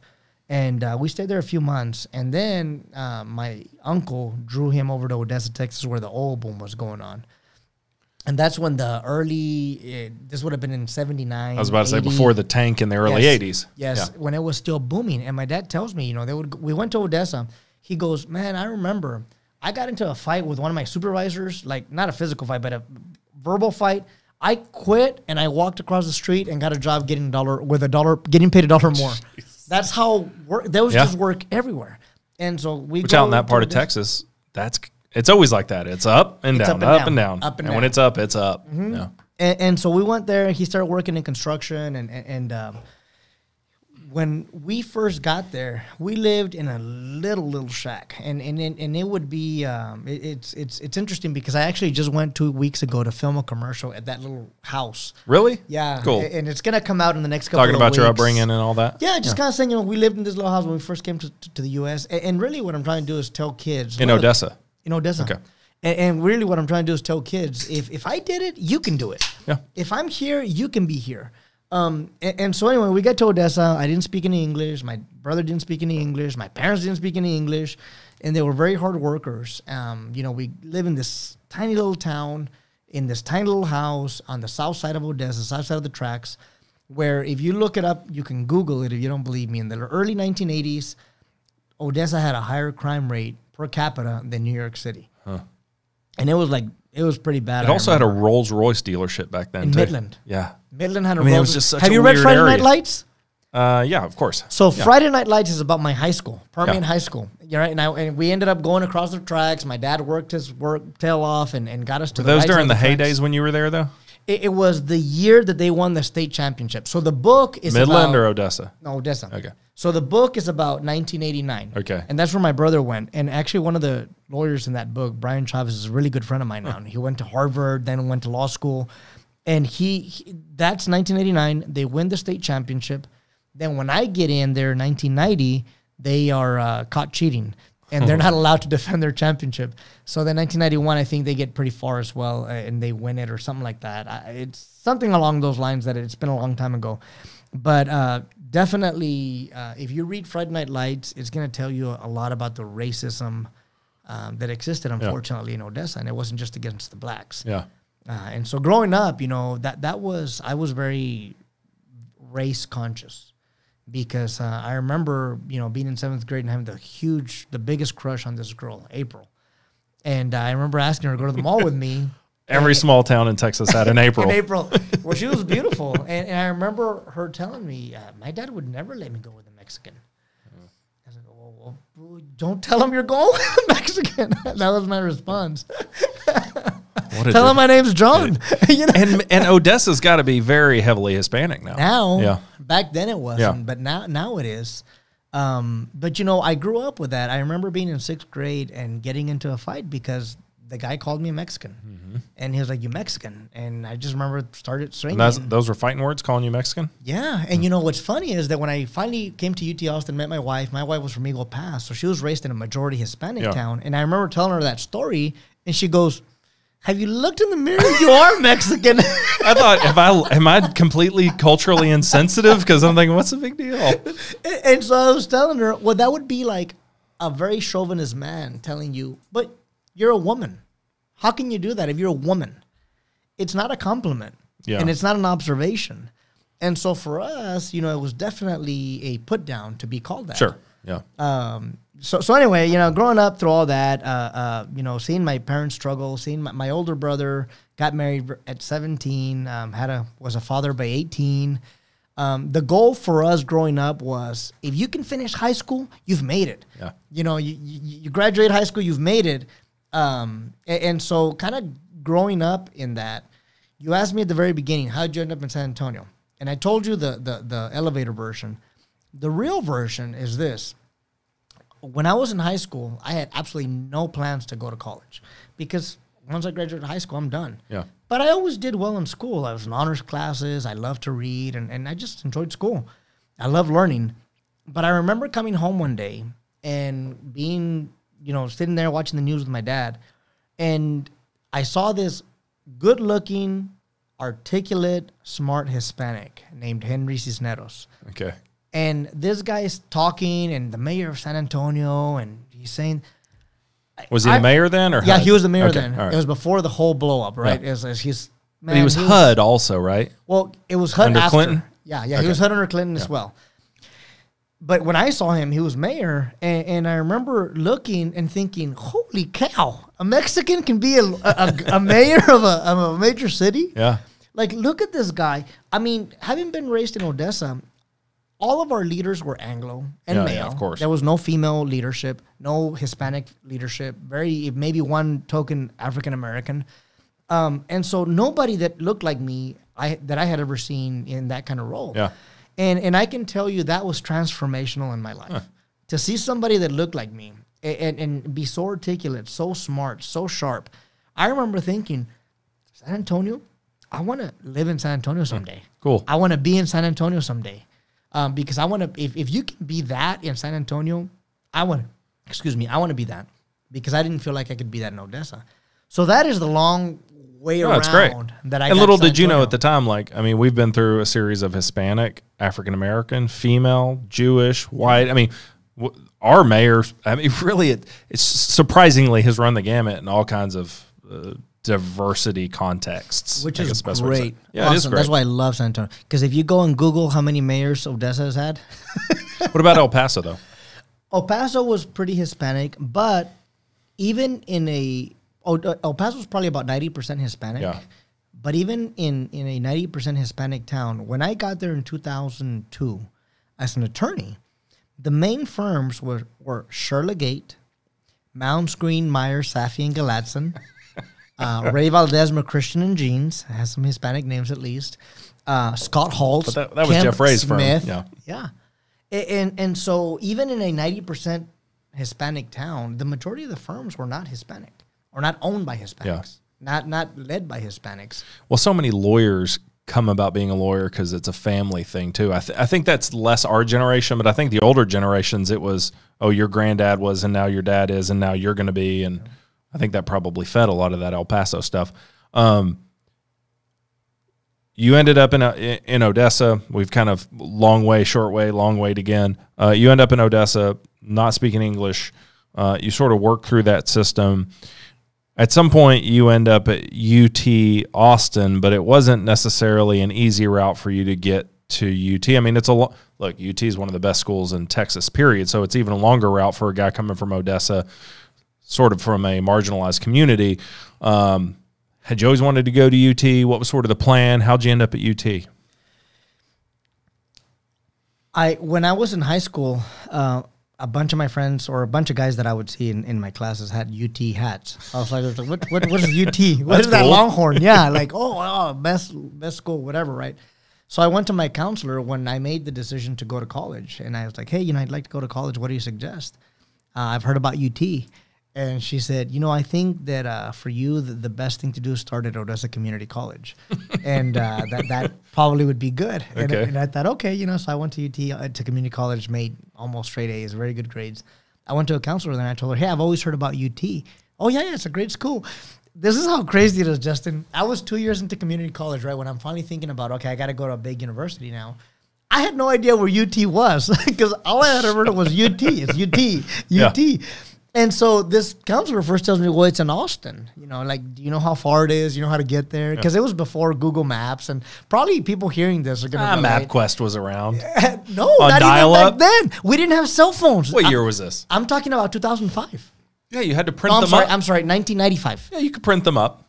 and uh, we stayed there a few months. And then uh, my uncle drew him over to Odessa, Texas, where the oil boom was going on. And that's when the early, uh, this would have been in 79. I was about to say before the tank in the early Yes. 80s. Yes, Yeah. when it was still booming. And my dad tells me, you know, they would. We went to Odessa. He goes, man, I remember I got into a fight with one of my supervisors, like not a physical fight, but a verbal fight. I quit and I walked across the street and got a job getting a dollar with a dollar, getting paid a dollar more. That's how work. that was Yeah. just work everywhere. And so we Which go out in that part of Odessa. Texas, that's it's always like that. It's up and It's down, up up, and and down, down, up and when down. it's up, it's up. Yeah. and, and so we went there. And He started working in construction, and and, and um, when we first got there, we lived in a little little shack, and and and, and it would be um, it, it's it's it's interesting because I actually just went two weeks ago to film a commercial at that little house. Really? Yeah, Cool. and it's gonna come out in the next couple. Of years. Talking about your upbringing and all that. Yeah, just kind of saying, you know, we lived in this little house when we first came to, to, to the U.S. And, and really, what I'm trying to do is tell kids In look, Odessa. in Odessa. Okay. And, and really, what I'm trying to do is tell kids if, if I did it, you can do it. Yeah. If I'm here, you can be here. Um, and, and so anyway, we get to Odessa. I didn't speak any English. My brother didn't speak any English. My parents didn't speak any English, and they were very hard workers. Um, you know, we live in this tiny little town, in this tiny little house on the south side of Odessa, south side of the tracks, where if you look it up, you can Google it if you don't believe me. In the early 1980s, Odessa had a higher crime rate per capita than New York City, and it was like it was pretty bad. It I also had a. Rolls Royce dealership back then. In too. Midland. Yeah. Midland had a I mean, it Rolls- was just such Have you read Friday Night. Lights? Uh, yeah, of course. So Yeah. Friday Night Lights is about my high school, Permian Yeah. High School. You right? And, I, and we ended up going across the tracks. My dad worked his work tail off and, and got us to Were those during the heydays when you were there, though? It, it was the year that they won the state championship. So the book is Midland about, or Odessa? no Odessa. Okay. So the book is about 1989. Okay. And that's where my brother went. And actually, one of the lawyers in that book, Brian Chavez, is a really good friend of mine now. And he went to Harvard, then went to law school. And he, he- that's 1989. They win the state championship. Then when I get in there, 1990, they are uh, caught cheating. And they're not allowed to defend their championship. So then 1991, I think they get pretty far as well, uh, and they win it or something like that. I, it's something along those lines that it's been a long time ago. But uh, definitely, uh, if you read Friday Night Lights, it's going to tell you a lot about the racism um, that existed, unfortunately, in Odessa, and it wasn't just against the blacks. Yeah. Uh, and so, growing up, you know that that was I was very race conscious because uh, I remember you know being in seventh grade and having the huge, the biggest crush on this girl, April, and uh, I remember asking her to go to the mall with me. Every small town in Texas had an April. in April. Well, she was beautiful, and, and I remember her telling me, uh, "My dad would never let me go with a Mexican." I was like, well, well, "Don't tell him you're going with a Mexican." that was my response. What Tell him my name's John. you know. and and Odessa's got to be very heavily Hispanic now. Now, Yeah. back then it wasn't, Yeah. but now now it is. Um, but you know, I grew up with that. I remember being in sixth grade and getting into a fight because the guy called me a Mexican, and he was like, "You Mexican," and I just remember started swinging. Those were fighting words calling you Mexican? Yeah, and you know what's funny is that when I finally came to UT Austin, met my wife. My wife was from Eagle Pass, so she was raised in a majority Hispanic Yeah. town. And I remember telling her that story, and she goes, "Have you looked in the mirror? You are Mexican." I thought, if I am I completely culturally insensitive? Because I'm thinking, what's the big deal? And- and so I was telling her, well, that would be like a very chauvinist man telling you, but you're a woman. How can you do that if you're a woman? It's not a compliment. Yeah. And it's not an observation. And so for us, you know, it was definitely a put down to be called that. Sure. Yeah. Um, so, so anyway, you know, growing up through all that, uh, uh, you know, seeing my parents struggle, seeing my, my older brother got married at 17, um, had a was a father by 18. Um, the goal for us growing up was if you can finish high school, you've made it. Yeah. You know, you, you, you graduate high school, you've made it. Um, a- and, so kind of growing up in that, you asked me at the very beginning, how'd you end up in San Antonio? And I told you the, the, the elevator version. The real version is this when I was in high school, I had absolutely no plans to go to college because once I graduated high school, I'm done. Yeah. But I always did well in school. I was in honors classes. I loved to read, and, and I just enjoyed school. I love learning. But I remember coming home one day and being, you know, sitting there watching the news with my dad, and I saw this good looking, articulate, smart Hispanic named Henry Cisneros. Okay. And this guy is talking, and the mayor of San Antonio, and he's saying, Was he I- the mayor then, or "Yeah, HUD? he was the mayor Okay, then. right. It was before the whole blow up, right? Yeah. It was, it was- he's but he was HUD also, right? Well, it was HUD Under after. Clinton? Yeah, yeah, Okay. he was HUD under Clinton as well. But when I saw him, he was mayor, and, and I remember looking and thinking, "Holy cow! A Mexican can be a, a, a mayor of a, of a major city." Yeah. Like, look at this guy. I mean, having been raised in Odessa, all of our leaders were Anglo and Yeah, male. yeah, of course. There was no female leadership, no Hispanic leadership, very maybe one token African American. Um, and so nobody that looked like me I that I had ever seen in that kind of role. Yeah. And and I can tell you that was transformational in my life. To see somebody that looked like me and, and, and be so articulate, so smart, so sharp. I remember thinking, San Antonio, I want to live in San Antonio someday. Cool. I want to be in San Antonio someday. Um, because I want to, if, if you can be that in San Antonio, I want to, excuse me, I want to be that because I didn't feel like I could be that in Odessa. So that is the long way No, around great. that I and little did you know at the time, like, I mean, we've been through a series of Hispanic, African American, female, Jewish, white. I mean, w- our mayor, I mean, really, it, it's surprisingly has run the gamut in all kinds of uh, diversity contexts. Which I is the best way great. it. Yeah, it is great. That's why I love San Antonio. Because if you go and Google how many mayors Odessa has had, what about El Paso, though? El Paso was pretty Hispanic, but even in a oh, uh, El Paso was probably about ninety percent Hispanic. Yeah. But even in in a ninety percent Hispanic town, when I got there in two thousand two, as an attorney, the main firms were were Sherla Gate, Mounce Green, Meyer, Safi, and Galatzan. Uh, Ray Valdez, Christian and Jeans has some Hispanic names at least. Uh, ScottHulse, But that- that was Jeff Ray's firm, yeah. yeah. And and so even in a ninety percent Hispanic town, the majority of the firms were not Hispanic or not owned by Hispanics, Yeah. not not led by Hispanics. Well, so many lawyers come about being a lawyer because it's a family thing too. I, th- I think that's less our generation, but I think the older generations, it was, oh, your granddad was, and now your dad is, and now you're going to be, and I think that probably fed a lot of that El Paso stuff. Um, you ended up in a, in Odessa. We've kind of long way, short way, long wait again. Uh, you end up in Odessa, not speaking English. Uh, you sort of work through that system at some point you end up at UT Austin, but it wasn't necessarily an easy route for you to get to UT. I mean, it's a lo- look. UT is one of the best schools in Texas, period. So it's even a longer route for a guy coming from Odessa, sort of from a marginalized community. Um, had you always wanted to go to UT? What was sort of the plan? How'd you end up at UT? I when I was in high school, uh, a bunch of my friends or a bunch of guys that I would see in, in my classes had UT hats. I was like, what what, what is UT? What That's is that cool. Longhorn? Yeah, like oh, oh best best school, whatever, right? So I went to my counselor when I made the decision to go to college, and I was like, hey, you know, I'd like to go to college. What do you suggest? Uh, I've heard about UT. And she said, you know, I think that uh, for you, the, the best thing to do is start at Odessa Community College. and uh, that, that probably would be good. And, Okay. and I thought, okay, you know, so I went to UT, uh, to community college, made almost straight A's, very good grades. I went to a counselor, then I told her, hey, I've always heard about UT. Oh, yeah, yeah, it's a great school. This is how crazy it is, Justin. I was two years into community college, right? When I'm finally thinking about, okay, I got to go to a big university now. I had no idea where UT was because all I had ever heard was UT. It's UT, UT. And so this counselor first tells me, well, it's in Austin. You know, like, do you know how far it is? You know how to get there? Because it was before Google Maps. And probably people hearing this are going Ah, to MapQuest was around. no, On not dial-up? even back then. We didn't have cell phones. What I'm, year was this? I'm talking about 2005. Yeah, you had to print No, I'm them sorry. up. I'm sorry, 1995. yeah, you could print them up.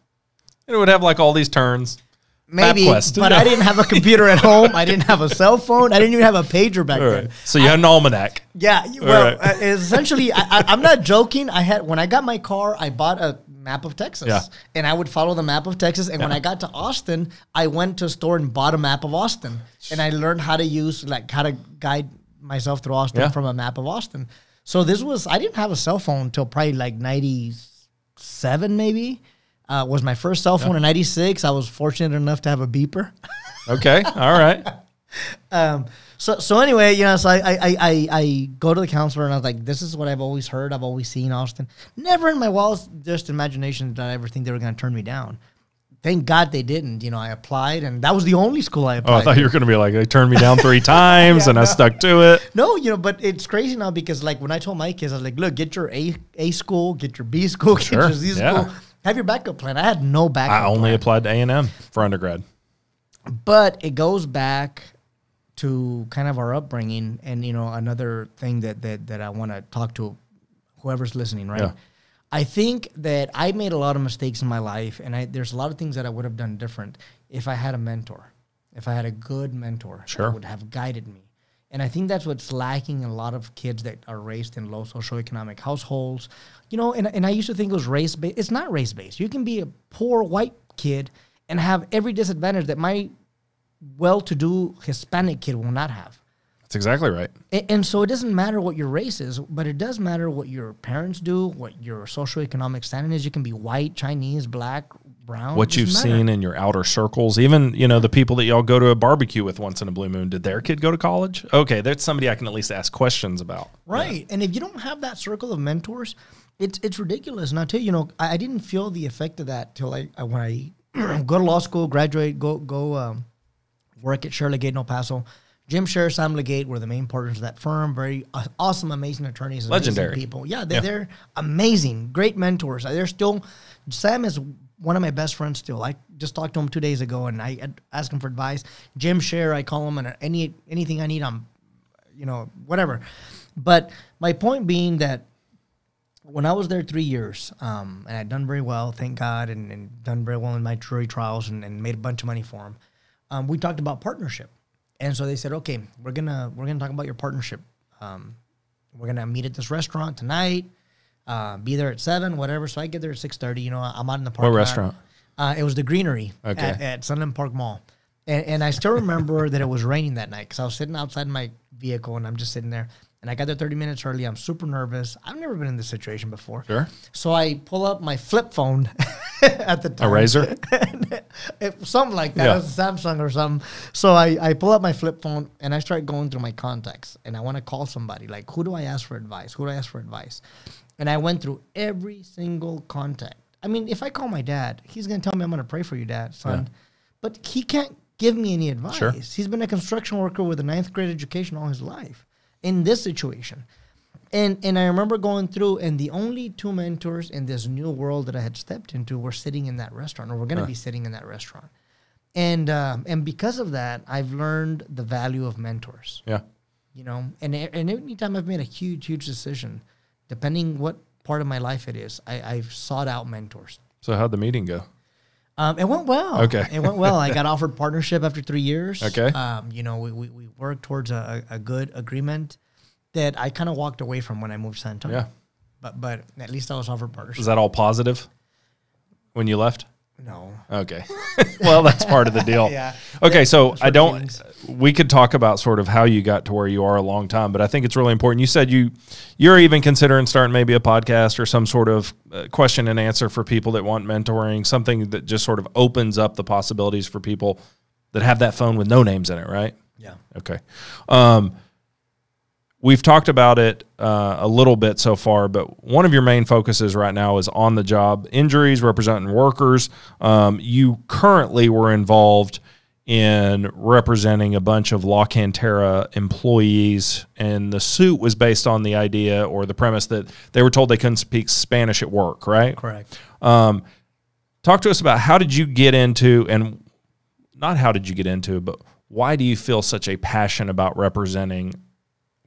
And it would have like all these turns. Maybe, MapQuest, but yeah. I didn't have a computer at home. I didn't have a cell phone. I didn't even have a pager back All then. right. So you had an almanac. Yeah, well, right. uh, essentially, I, I, I'm not joking. I had when I got my car, I bought a map of Texas, Yeah. and I would follow the map of Texas. And when I got to Austin, I went to a store and bought a map of Austin, and I learned how to use like how to guide myself through Austin Yeah. from a map of Austin. So this was I didn't have a cell phone until probably like '97, maybe. Uh, was my first cell phone in '96. I was fortunate enough to have a beeper. Okay. All right. Um, so so anyway, you know, so I, I I I go to the counselor and I was like, this is what I've always heard. I've always seen Austin. Never in my wildest imagination did I ever think they were going to turn me down. Thank God they didn't. You know, I applied and that was the only school I applied. Oh. I thought to. you were going to be like, they turned me down three times Yeah, and I stuck to it. no, you know, but it's crazy now because like when I told my kids, I was like, look, get your A A school, get your B school, get Sure, your Z yeah. school. Have your backup plan. I had no backup. I only plan. applied to A&M for undergrad. but it goes back to kind of our upbringing and you know another thing that that, that i want to talk to whoever's listening right Yeah. i think that i made a lot of mistakes in my life and I, there's a lot of things that i would have done different if i had a mentor if i had a good mentor Sure. that would have guided me and i think that's what's lacking in a lot of kids that are raised in low socioeconomic households you know and, and i used to think it was race based it's not race based you can be a poor white kid and have every disadvantage that my well-to-do Hispanic kid will not have. That's exactly right. A- And so it doesn't matter what your race is, but it does matter what your parents do, what your socioeconomic standing is. You can be white, Chinese, black, brown. What you've matter. seen in your outer circles, even you know the people that y'all go to a barbecue with once in a blue moon. Did their kid go to college? Okay, that's somebody I can at least ask questions about. Right. And if you don't have that circle of mentors, it's it's ridiculous. And I'll tell you, you know, I, I didn't feel the effect of that till I, I when I go to law school, graduate, go go um, work at Shirley Gate in El Paso. Jim Scherr, Sam Legate were the main partners of that firm. Very uh, awesome, amazing attorneys, amazing Legendary. people. Yeah, they're, Yeah. they're amazing, great mentors. They're still Sam is one of my best friends still. I just talked to him two days ago, and I asked him for advice. Jim Scherr, I call him, and any anything I need, I'm you know, whatever. But my point being that when I was there three years, um, and I'd done very well, thank God, and, and done very well in my jury trials and, and made a bunch of money for them, um, we talked about partnership. And so they said, okay, we're gonna we're gonna talk about your partnership. Um, we're gonna meet at this restaurant tonight. Uh, be there at seven, whatever. So I get there at six thirty. You know, I'm out in the park. What restaurant? Uh, it was the Greenery Okay. at, at Sunland Park Mall. And, and I still remember that it was raining that night because I was sitting outside my vehicle and I'm just sitting there. And I got there 30 minutes early. I'm super nervous. I've never been in this situation before. Sure. So I pull up my flip phone at the time. A Razr. Something like that. Yeah. It was a Samsung or something. So I, I pull up my flip phone and I start going through my contacts and I want to call somebody. Like, who do I ask for advice? Who do I ask for advice? And I went through every single contact. I mean, if I call my dad, he's going to tell me I'm going to pray for you, dad, son. But he can't give me any advice. Sure. He's been a construction worker with a ninth grade education all his life in this situation. And and I remember going through, and the only two mentors in this new world that I had stepped into were sitting in that restaurant, or were going to be sitting in that restaurant. And um, and because of that, I've learned the value of mentors. Yeah. You know, and and anytime I've made a huge huge decision, depending what part of my life it is, I, I've sought out mentors. So how'd the meeting go? Um, it went well. Okay. It went well. I got offered partnership after three years. Okay. Um, you know, we, we, we worked towards a, a good agreement that I kind of walked away from when I moved to San Antonio. Yeah. But but at least I was offered partnership. Was that all positive when you left? No. Okay. well, that's part of the deal. Yeah. Okay, so I don't. feelings. We could talk about sort of how you got to where you are a long time, but I think it's really important. You said you you're even considering starting maybe a podcast or some sort of uh, question and answer for people that want mentoring, something that just sort of opens up the possibilities for people that have that phone with no names in it, right? Yeah. Okay. Um, we've talked about it uh, a little bit so far, but one of your main focuses right now is on the job injuries, representing workers. Um, you currently were involved in representing a bunch of La Cantera employees, and the suit was based on the idea or the premise that they were told they couldn't speak Spanish at work, right? Correct. Um, talk to us about how did you get into and not how did you get into it, but why do you feel such a passion about representing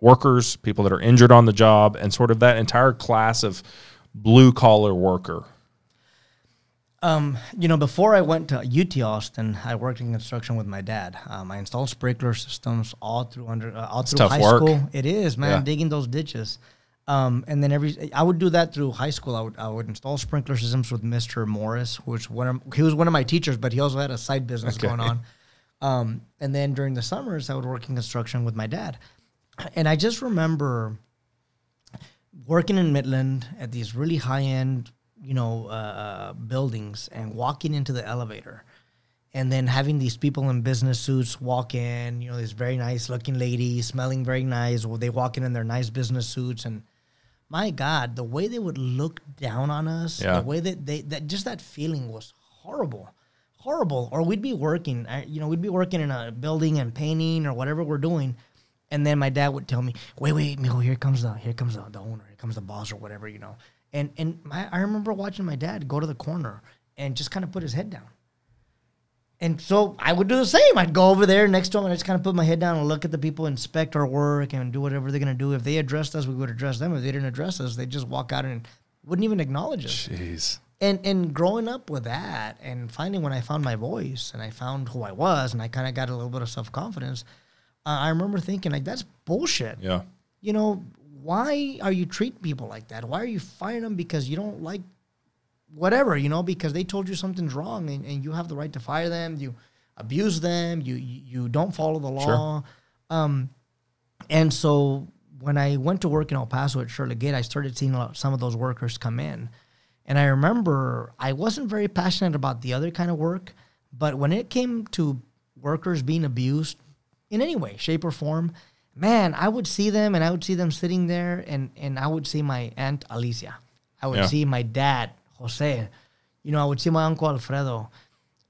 workers, people that are injured on the job, and sort of that entire class of blue collar worker? Um, you know, before I went to UT Austin, I worked in construction with my dad. Um, I installed sprinkler systems all through under uh, all through tough high work. school. It is, man, Yeah. digging those ditches. Um, and then every I would do that through high school. I would I would install sprinkler systems with Mr. Morris, which one of, he was one of my teachers, but he also had a side business Okay. going on. Um, and then during the summers, I would work in construction with my dad. And I just remember working in Midland at these really high end, you know, uh, buildings and walking into the elevator and then having these people in business suits walk in, you know, these very nice looking ladies smelling very nice. Well, they walk in in their nice business suits and my God, the way they would look down on us, Yeah. the way that they, that just that feeling was horrible, horrible. Or we'd be working, you know, we'd be working in a building and painting or whatever we're doing. And then my dad would tell me, "Wait, wait, Mijo, here comes the here comes the, the owner, here comes the boss or whatever, you know." And and my, I remember watching my dad go to the corner and just kind of put his head down. And so I would do the same. I'd go over there next to him and I just kind of put my head down and look at the people, inspect our work, and do whatever they're gonna do. If they addressed us, we would address them. If they didn't address us, they'd just walk out and wouldn't even acknowledge us Jeez. and and growing up with that and finding when I found my voice and I found who I was and I kind of got a little bit of self confidence, uh, I remember thinking like that's bullshit. Yeah. You know, why are you treating people like that? Why are you firing them because you don't like whatever? You know, because they told you something's wrong and, and you have the right to fire them. You abuse them. You you, you don't follow the law. Um, and so when I went to work in El Paso at Shirley Gate, I started seeing a lot, some of those workers come in. And I remember I wasn't very passionate about the other kind of work, but when it came to workers being abused in any way, shape, or form, man, I would see them and I would see them sitting there, and, and I would see my aunt Alicia. I would Yeah. see my dad, Jose. You know, I would see my uncle Alfredo.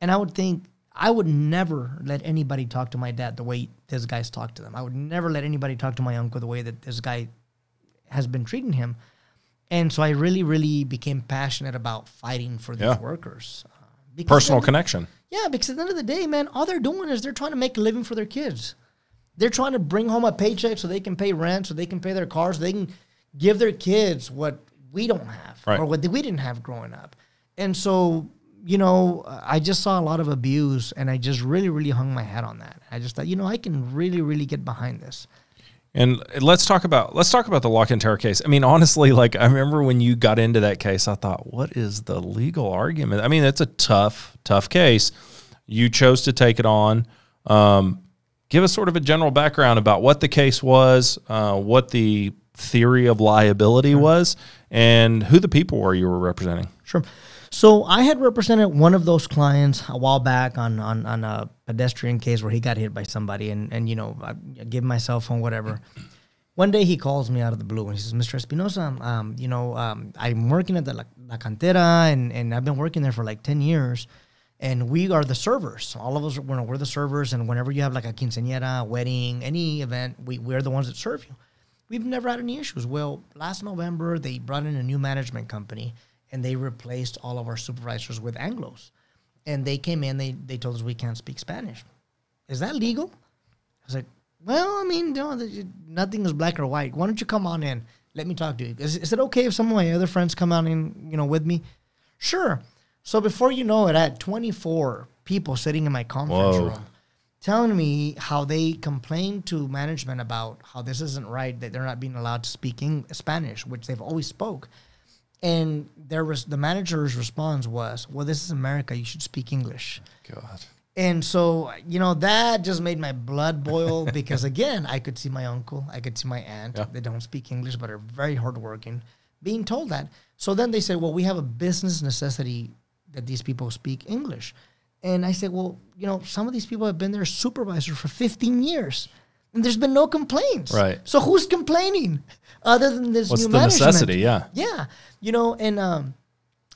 And I would think, I would never let anybody talk to my dad the way this guy's talked to them. I would never let anybody talk to my uncle the way that this guy has been treating him. And so I really, really became passionate about fighting for these Yeah. workers. Uh, because Personal the- connection. Yeah, because at the end of the day, man, all they're doing is they're trying to make a living for their kids. They're trying to bring home a paycheck so they can pay rent, so they can pay their cars, so they can give their kids what we don't have Right. or what we didn't have growing up. And so, you know, I just saw a lot of abuse and I just really, really hung my head on that. I just thought, you know, I can really, really get behind this. And let's talk about let's talk about the La Cantera case. I mean, honestly, like I remember when you got into that case, I thought, what is the legal argument? I mean, it's a tough, tough case. You chose to take it on. Um, give us sort of a general background about what the case was, uh, what the theory of liability was, and who the people were you were representing. Sure. So I had represented one of those clients a while back on on, on a pedestrian case where he got hit by somebody, and and you know I give my cell phone, whatever. One day he calls me out of the blue and he says, "Mr. Espinoza, um, you know, um, I'm working at the La, La Cantera, and and I've been working there for like ten years." And we are the servers. All of us, we're, we're the servers. And whenever you have like a quinceañera, wedding, any event, we, we're the ones that serve you. We've never had any issues. Well, last November, they brought in a new management company and they replaced all of our supervisors with Anglos. And they came in, they, they told us we can't speak Spanish. Is that legal? I was like, well, I mean, the- nothing is black or white. Why don't you come on in? Let me talk to you. Is, is it okay if some of my other friends come on in, you know, with me? Sure. So before you know it, I had 24 people sitting in my conference Whoa. room telling me how they complained to management about how this isn't right, that they're not being allowed to speak Eng- Spanish, which they've always spoke. And there was the manager's response was, "Well, this is America. You should speak English." God. And so, you know, that just made my blood boil because, again, I could see my uncle, I could see my aunt. Yeah. They don't speak English, but are very hardworking, being told that. So then they said, well, we have a business necessity that these people speak English. And I said, well, you know, some of these people have been their supervisor for 15 years. And there's been no complaints. Right. So who's complaining other than this What's new the management? necessity? Yeah. Yeah, you know, and um,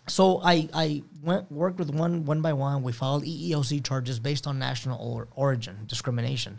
so I I went worked with one one by one. We filed EEOC charges based on national or, origin discrimination.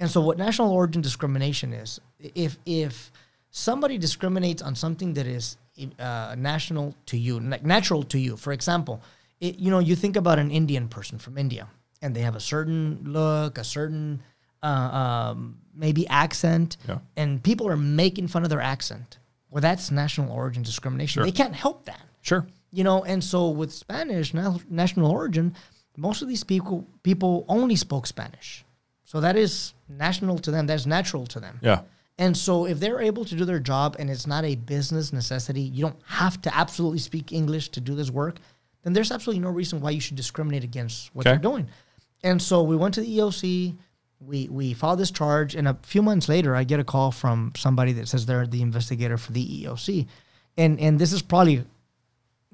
And so, what national origin discrimination is, if if somebody discriminates on something that is uh, national to you, like natural to you, for example, it, you know, you think about an Indian person from India, and they have a certain look, a certain uh, um, maybe accent, Yeah. and people are making fun of their accent. Well, that's national origin discrimination. Sure. They can't help that Sure. you know and so with spanish na- national origin most of these people people only spoke spanish so that is national to them that's natural to them Yeah. and so if they're able to do their job and it's not a business necessity you don't have to absolutely speak english to do this work then there's absolutely no reason why you should discriminate against what Okay. they're doing and so we went to the eoc we we filed this charge and a few months later i get a call from somebody that says they're the investigator for the eoc and and this is probably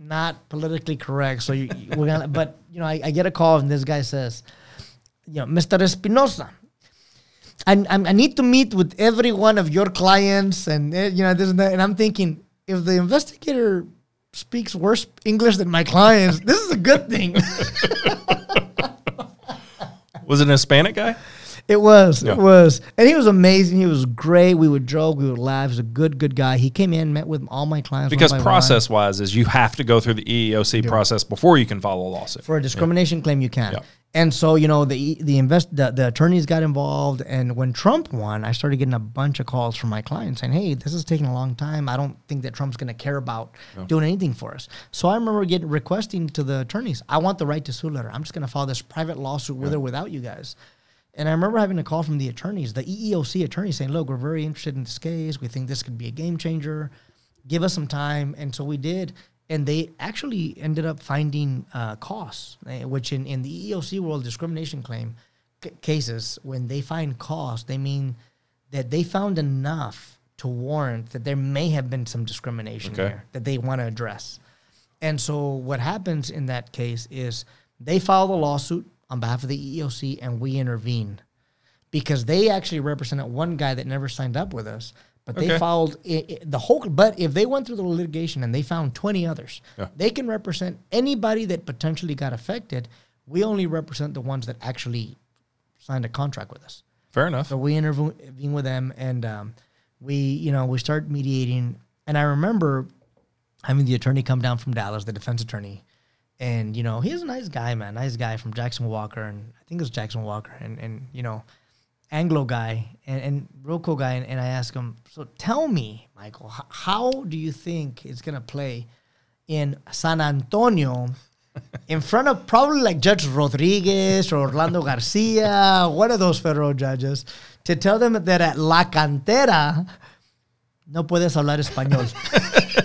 not politically correct. So you, we're gonna, but you know, I, I get a call and this guy says, you know, Mr. Espinoza, I, I need to meet with every one of your clients, and eh, you know, this and that. And I'm thinking, if the investigator speaks worse English than my clients, this is a good thing. Was it an Hispanic guy? It was. Yeah. It was. And he was amazing. He was great. We would joke. We would laugh. He was a good, good guy. He came in, met with all my clients. Because by one. process wise is you have to go through the EEOC process before you can file a lawsuit. for a discrimination claim, you can. Yeah. And so you know the the invest the, the attorneys got involved, and when Trump won, I started getting a bunch of calls from my clients saying, "Hey, this is taking a long time. I don't think that Trump's going to care about doing anything for us." So I remember getting requesting to the attorneys, "I want the right to sue letter. I'm just going to file this private lawsuit with or without you guys." And I remember having a call from the attorneys, the EEOC attorney, saying, "Look, we're very interested in this case. We think this could be a game changer. Give us some time." And so we did. and they actually ended up finding uh, costs, eh, which in, in the EEOC world discrimination claim c- cases, when they find costs, they mean that they found enough to warrant that there may have been some discrimination Okay. there that they want to address. And so what happens in that case is they file the lawsuit on behalf of the EEOC and we intervene because they actually represented one guy that never signed up with us, but they Okay. filed i i the whole. But if they went through the litigation and they found 20 others, Yeah. they can represent anybody that potentially got affected. We only represent the ones that actually signed a contract with us. Fair enough. So we intervene with them, and um, we, you know, we start mediating. And I remember having the attorney come down from Dallas, the defense attorney, and you know, he's a nice guy, man, nice guy from Jackson Walker, and I think it was Jackson Walker, and and you know, Anglo guy, and, and real cool guy. And, and I asked him, so tell me, Michael, h- how do you think it's gonna play in San Antonio? in front of probably like Judge Rodriguez or Orlando Garcia, one of those federal judges, to tell them that at La Cantera no puedes hablar español.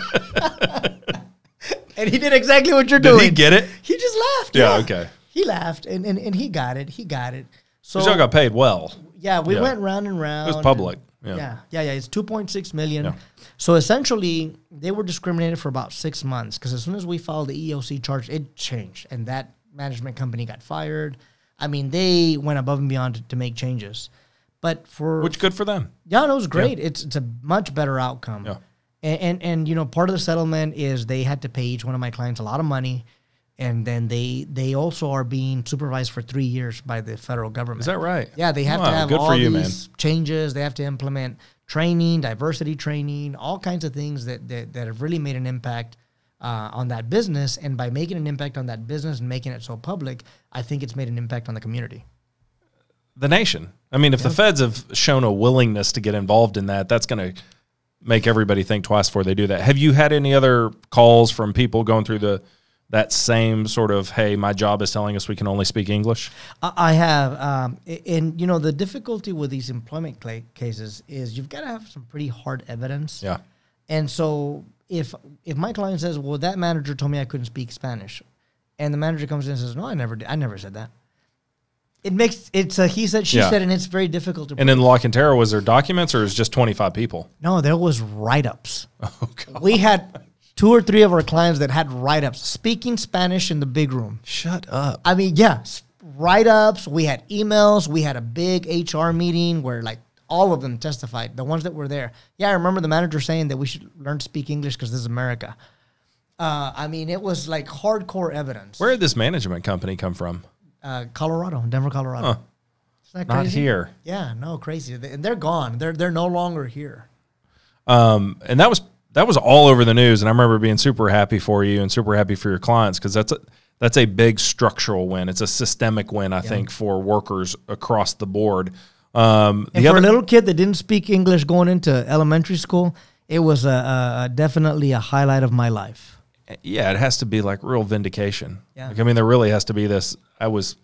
and he did exactly what you're Did doing. he get it? He just laughed. Yeah, okay. He laughed and, and, and he got it. He got it. So y'all got paid well. yeah, we Yeah. went round and round. It was public. and- Yeah. yeah, yeah, yeah. It's 2.6 million. Yeah. So essentially, they were discriminated for about six months because as soon as we filed the EOC charge, it changed, and that management company got fired. I mean, they went above and beyond to, to make changes. But for Which good for them. yeah, no, it was great. It's it's a much better outcome. Yeah. And, and and you know, part of the settlement is they had to pay each one of my clients a lot of money, and then they they also are being supervised for three years by the federal government. Is that right? Yeah, they have Wow, to have all you, these changes. They have to implement training, diversity training, all kinds of things that that, that have really made an impact uh, on that business. And by making an impact on that business and making it so public, I think it's made an impact on the community. the nation. I mean, if the feds have shown a willingness to get involved in that, that's going to make everybody think twice before they do that. Have you had any other calls from people going through the that same sort of, hey, my job is telling us we can only speak English? I I have, um, and you know, the difficulty with these employment cla cases is you've got to have some pretty hard evidence. Yeah. And so if if my client says, "Well, that manager told me I couldn't speak Spanish," and the manager comes in and says, "No, I never did. I never said that." It makes it's a he said she Yeah. said, and it's very difficult to. And in La Cantera, was there documents or is just 25 people? no, there was write ups. Oh, God. We had two or three of our clients that had write ups speaking Spanish in the big room. Shut up. I mean, yeah, write ups. We had emails. We had a big HR meeting where like all of them testified. The ones that were there. Yeah, I remember the manager saying that we should learn to speak English because this is America. Uh, I mean, it was like hardcore evidence. Where did this management company come from? Uh, Colorado, Denver, Colorado. Huh. Isn't that Not crazy? here. Yeah, no, crazy. They- And they're gone. They're they're no longer here. Um, and that was that was all over the news. And I remember being super happy for you and super happy for your clients because that's a that's a big structural win. It's a systemic win, I think, for workers across the board. Um, And the for other, a little kid that didn't speak English going into elementary school, it was a, a definitely a highlight of my life. Yeah, it has to be like real vindication. Yeah. Like, I mean, there really has to be this. I was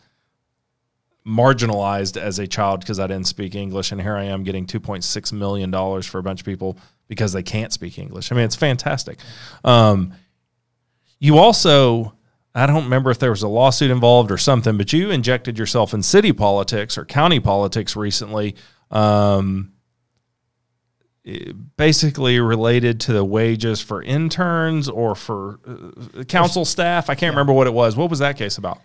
marginalized as a child because I didn't speak English, and here I am getting two point six million dollars for a bunch of people because they can't speak English. I mean, it's fantastic. Um, you also, I don't remember if there was a lawsuit involved or something, but you injected yourself in city politics or county politics recently. Um, basically related to the wages for interns or for uh, council staff. I can't remember what it was. What was that case about?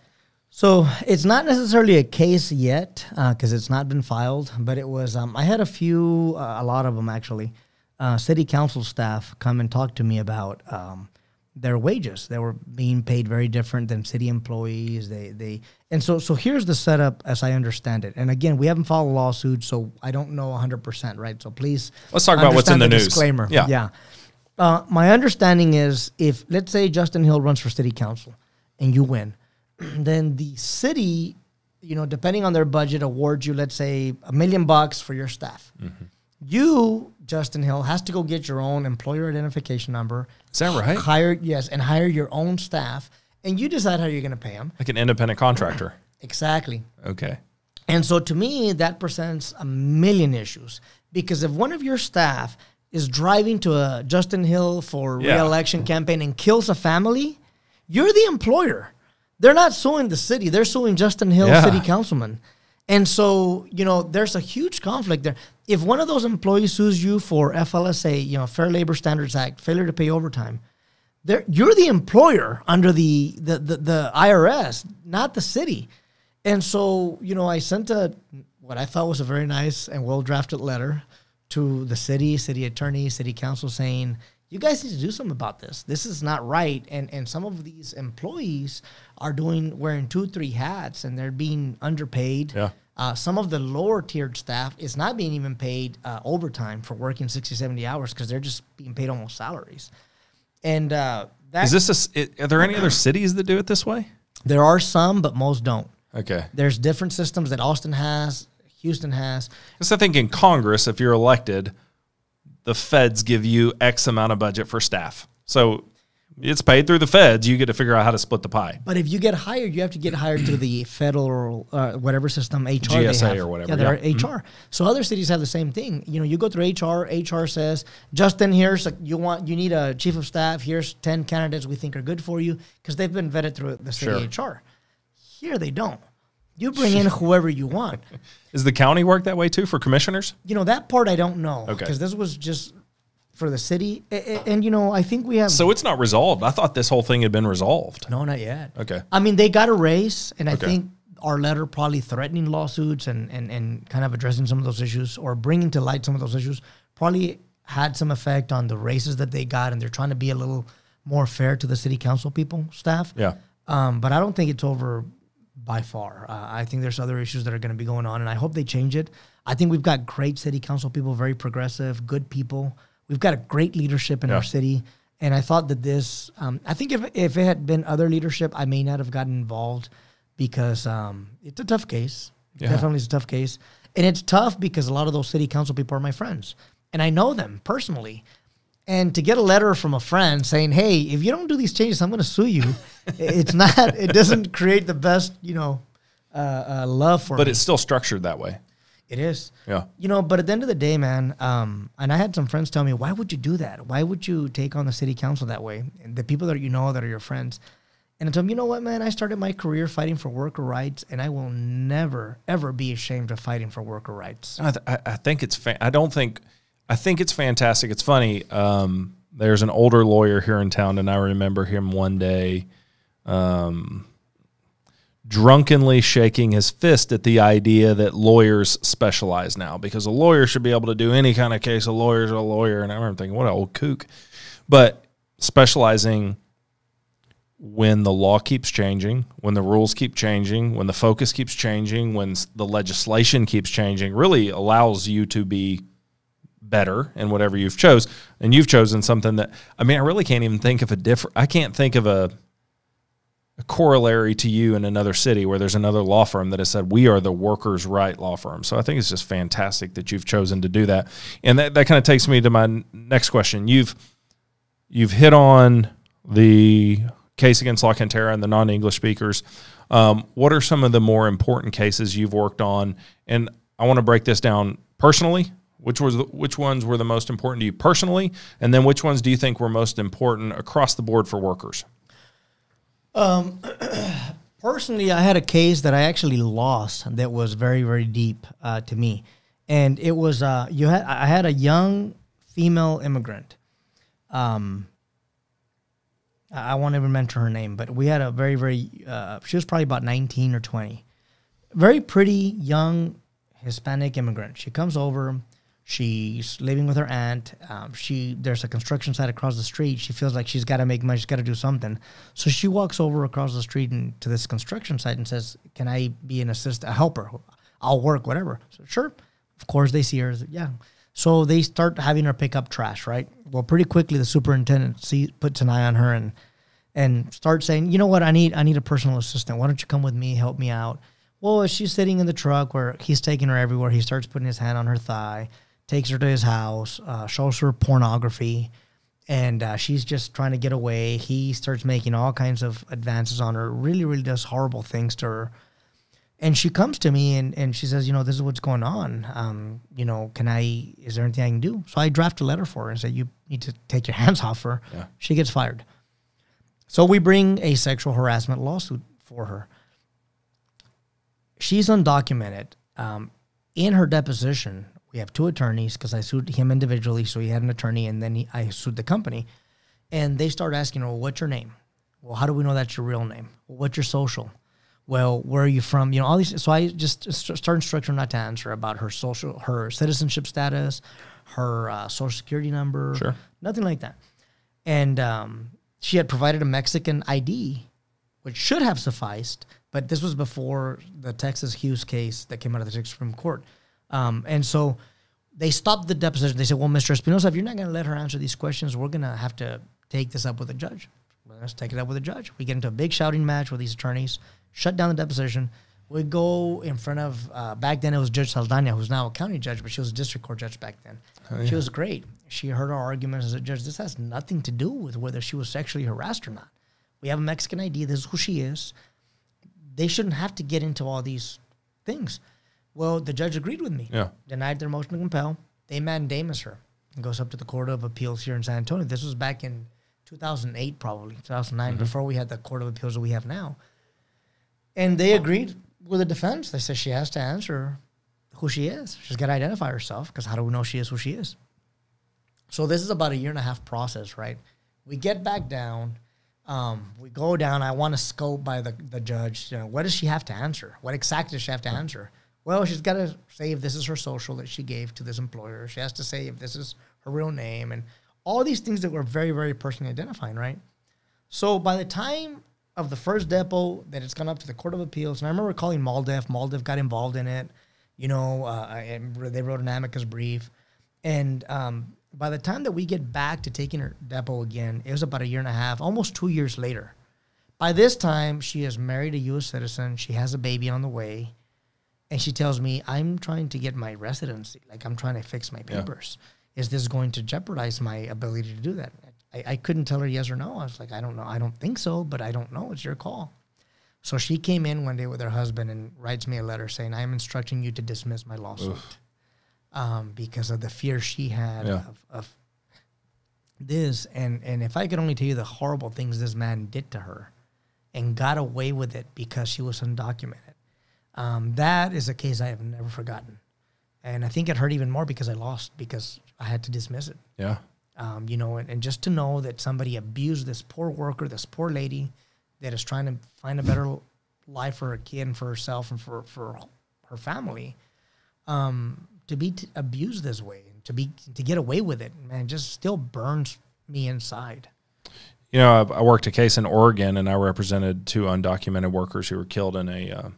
So it's not necessarily a case yet because it's not been filed, but it was. Um, I had a few, uh, a lot of them actually, uh, city council staff come and talk to me about um, their wages. They were being paid very different than city employees. They they and so so here's the setup as I understand it. And again, we haven't filed a lawsuit, so I don't know 100 percent right. So please Let's talk about what's in understand the news. Disclaimer. Yeah. yeah. Uh, my understanding is if let's say Justin Hill runs for city council and you win, then the city, you know, depending on their budget, awards you let's say a million bucks for your staff. Mm-hmm. You, Justin Hill, has to go get your own employer identification number. Is that right? Hire yes, and hire your own staff, and you decide how you're going to pay them. Like an independent contractor. Exactly. Okay. And so to me, that presents a million issues because if one of your staff is driving to a Justin Hill for Yeah. re-election campaign and kills a family, you're the employer. They're not suing the city; they're suing Justin Hill, Yeah. city councilman. And so, you know, there's a huge conflict there. If one of those employees sues you for FLSA, you know, Fair Labor Standards Act, failure to pay overtime, there you're the employer under the, the the the IRS, not the city. And so, you know, I sent a what I thought was a very nice and well drafted letter to the city, city attorney, city council saying, you guys need to do something about this. This is not right. And and some of these employees are doing wearing two, three hats and they're being underpaid. Yeah. Uh, some of the lower tiered staff is not being even paid uh, overtime for working 60, 70 hours because they're just being paid almost salaries. And uh, that Is this a are there any other cities that do it this way? there are some, but most don't. Okay. There's different systems that Austin has, Houston has. Because I think in Congress, if you're elected, the feds give you X amount of budget for staff. So it's paid through the feds. You get to figure out how to split the pie. But if you get hired, you have to get hired through the federal uh, whatever system HR GSA or whatever, Yeah, they're yeah. Mm-hmm. HR. So other cities have the same thing. You know, you go through HR. HR says, Justin, here's a, you want you need a chief of staff. Here's ten candidates we think are good for you because they've been vetted through the city HR. Here they don't. You bring in whoever you want. Is the county work that way too for commissioners? You know that part I don't know Okay. because this was just for the city. A- a- And, you know, I think we have So it's not resolved. I thought this whole thing had been resolved. no, not yet. Okay. I mean, they got a raise, and I Okay. think our letter probably threatening lawsuits and, and, and kind of addressing some of those issues or bringing to light some of those issues probably had some effect on the raises that they got, and they're trying to be a little more fair to the city council people, staff. Yeah. Um, but I don't think it's over by far. Uh, I think there's other issues that are going to be going on, and I hope they change it. I think we've got great city council people, very progressive, good people. We've got a great leadership in Yeah. our city, and I thought that this. Um, I think if if it had been other leadership, I may not have gotten involved because um, it's a tough case. Yeah. Definitely, it's a tough case, and it's tough because a lot of those city council people are my friends, and I know them personally. And to get a letter from a friend saying, "Hey, if you don't do these changes, I'm going to sue you," it's not. It doesn't create the best, you know, uh, uh, love for But me. it's still structured that way. It is. Yeah. You know, but at the end of the day, man, um, and I had some friends tell me, why would you do that? Why would you take on the city council that way? And the people that you know that are your friends. And I told them, you know what, man, I started my career fighting for worker rights, and I will never, ever be ashamed of fighting for worker rights. I, th- I I think it's. Fa- I don't think. I think it's fantastic. It's funny. Um, there's an older lawyer here in town, and I remember him one day, um, drunkenly shaking his fist at the idea that lawyers specialize now because a lawyer should be able to do any kind of case. A lawyer's a lawyer, and I remember thinking, what an old kook. But specializing when the law keeps changing, when the rules keep changing, when the focus keeps changing, when the legislation keeps changing, really allows you to be better in whatever you've chose. And you've chosen something that I mean, I really can't even think of a different. I can't think of a a corollary to you in another city where there's another law firm that has said we are the workers' right law firm. So I think it's just fantastic that you've chosen to do that. And that, that kind of takes me to my next question. You've you've hit on the case against La Cantera and the non-English speakers. Um, what are some of the more important cases you've worked on? And I want to break this down personally. Which was the, which ones were the most important to you personally, and then which ones do you think were most important across the board for workers? Personally, I had a case that I actually lost that was very, very deep uh, to me, and it was uh, you had I had a young female immigrant. Um, I I won't even mention her name, but we had a very, very. Uh, she was probably about nineteen or twenty, very pretty young Hispanic immigrant. She comes over. She's living with her aunt. Um, she there's a construction site across the street. She feels like she's got to make money. She's got to do something. So she walks over across the street and to this construction site and says, "Can I be an assistant, a helper? I'll work, whatever." So sure. Of course, they see her. Yeah. So they start having her pick up trash, right? Well, pretty quickly the superintendent see, puts an eye on her and and starts saying, "You know what? I need I need a personal assistant. Why don't you come with me? Help me out." Well, she's sitting in the truck where he's taking her everywhere, he starts putting his hand on her thigh, takes her to his house, uh, shows her pornography, and uh, she's just trying to get away. He starts making all kinds of advances on her. Really, really does horrible things to her. And she comes to me and, and she says, you know, this is what's going on. Um, you know, can I, is there anything I can do? So I draft a letter for her and say, you need to take your hands off her. Yeah. She gets fired. So we bring a sexual harassment lawsuit for her. She's undocumented. Um, in her deposition, we have two attorneys because I sued him individually. So he had an attorney and then he, I sued the company. And they start asking well, what's your name? Well, how do we know that's your real name? Well, what's your social? Well, where are you from? You know, all these. So I just started her not to answer about her social, her citizenship status, her uh, social security number, Sure. nothing like that. And um, she had provided a Mexican ID, which should have sufficed, but this was before the Texas Hughes case that came out of the Texas Supreme Court. Um, and so they stopped the deposition. They said, "Well, Mr. Espinoza, if you're not going to let her answer these questions, we're going to have to take this up with a judge. Let's take it up with a judge." We get into a big shouting match with these attorneys, shut down the deposition. We go in front of uh, back then it was Judge Saldana, who's now a county judge, but she was a district court judge back then. She was great. She heard our arguments as a judge. This has nothing to do with whether she was sexually harassed or not. We have a Mexican ID. This is who she is. They shouldn't have to get into all these things. Well, the judge agreed with me. Yeah. Denied their motion to compel. They mandamus her. It goes up to the Court of Appeals here in San Antonio. This was back in 2008, probably 2009, before we had the Court of Appeals that we have now. And they agreed with the defense. They said she has to answer who she is. She's got to identify herself because how do we know she is who she is? So this is about a year and a half process, right? We get back down. Um, we go down. I want to scope by the, the judge. You know, what does she have to answer? What exactly does she have to answer? Well, she's got to say if this is her social that she gave to this employer. She has to say if this is her real name and all these things that were very, very personally identifying, right? So by the time of the first depot that it's gone up to the Court of Appeals, and I remember calling MALDEF. MALDEF got involved in it. You know, uh, they wrote an amicus brief. And um, by the time that we get back to taking her depot again, it was about a year and a half, almost two years later. By this time, she is married a U.S. citizen. She has a baby on the way. And she tells me, I'm trying to get my residency. Like, I'm trying to fix my Yeah. papers. Is this going to jeopardize my ability to do that? I, I couldn't tell her yes or no. I was like, I don't know. I don't think so, but I don't know. It's your call. So she came in one day with her husband and writes me a letter saying, I am instructing you to dismiss my lawsuit um, because of the fear she had Yeah. of, of this. And, and if I could only tell you the horrible things this man did to her and got away with it because she was undocumented, um, that is a case I have never forgotten. And I think it hurt even more because I lost because I had to dismiss it. Yeah. Um, you know, and, and just to know that somebody abused this poor worker, this poor lady that is trying to find a better life for her kid and for herself and for, for her family, um, to be t- abused this way and to be to get away with it, man, just still burns me inside. You know, I, I worked a case in Oregon, and I represented two undocumented workers who were killed in a. Uh,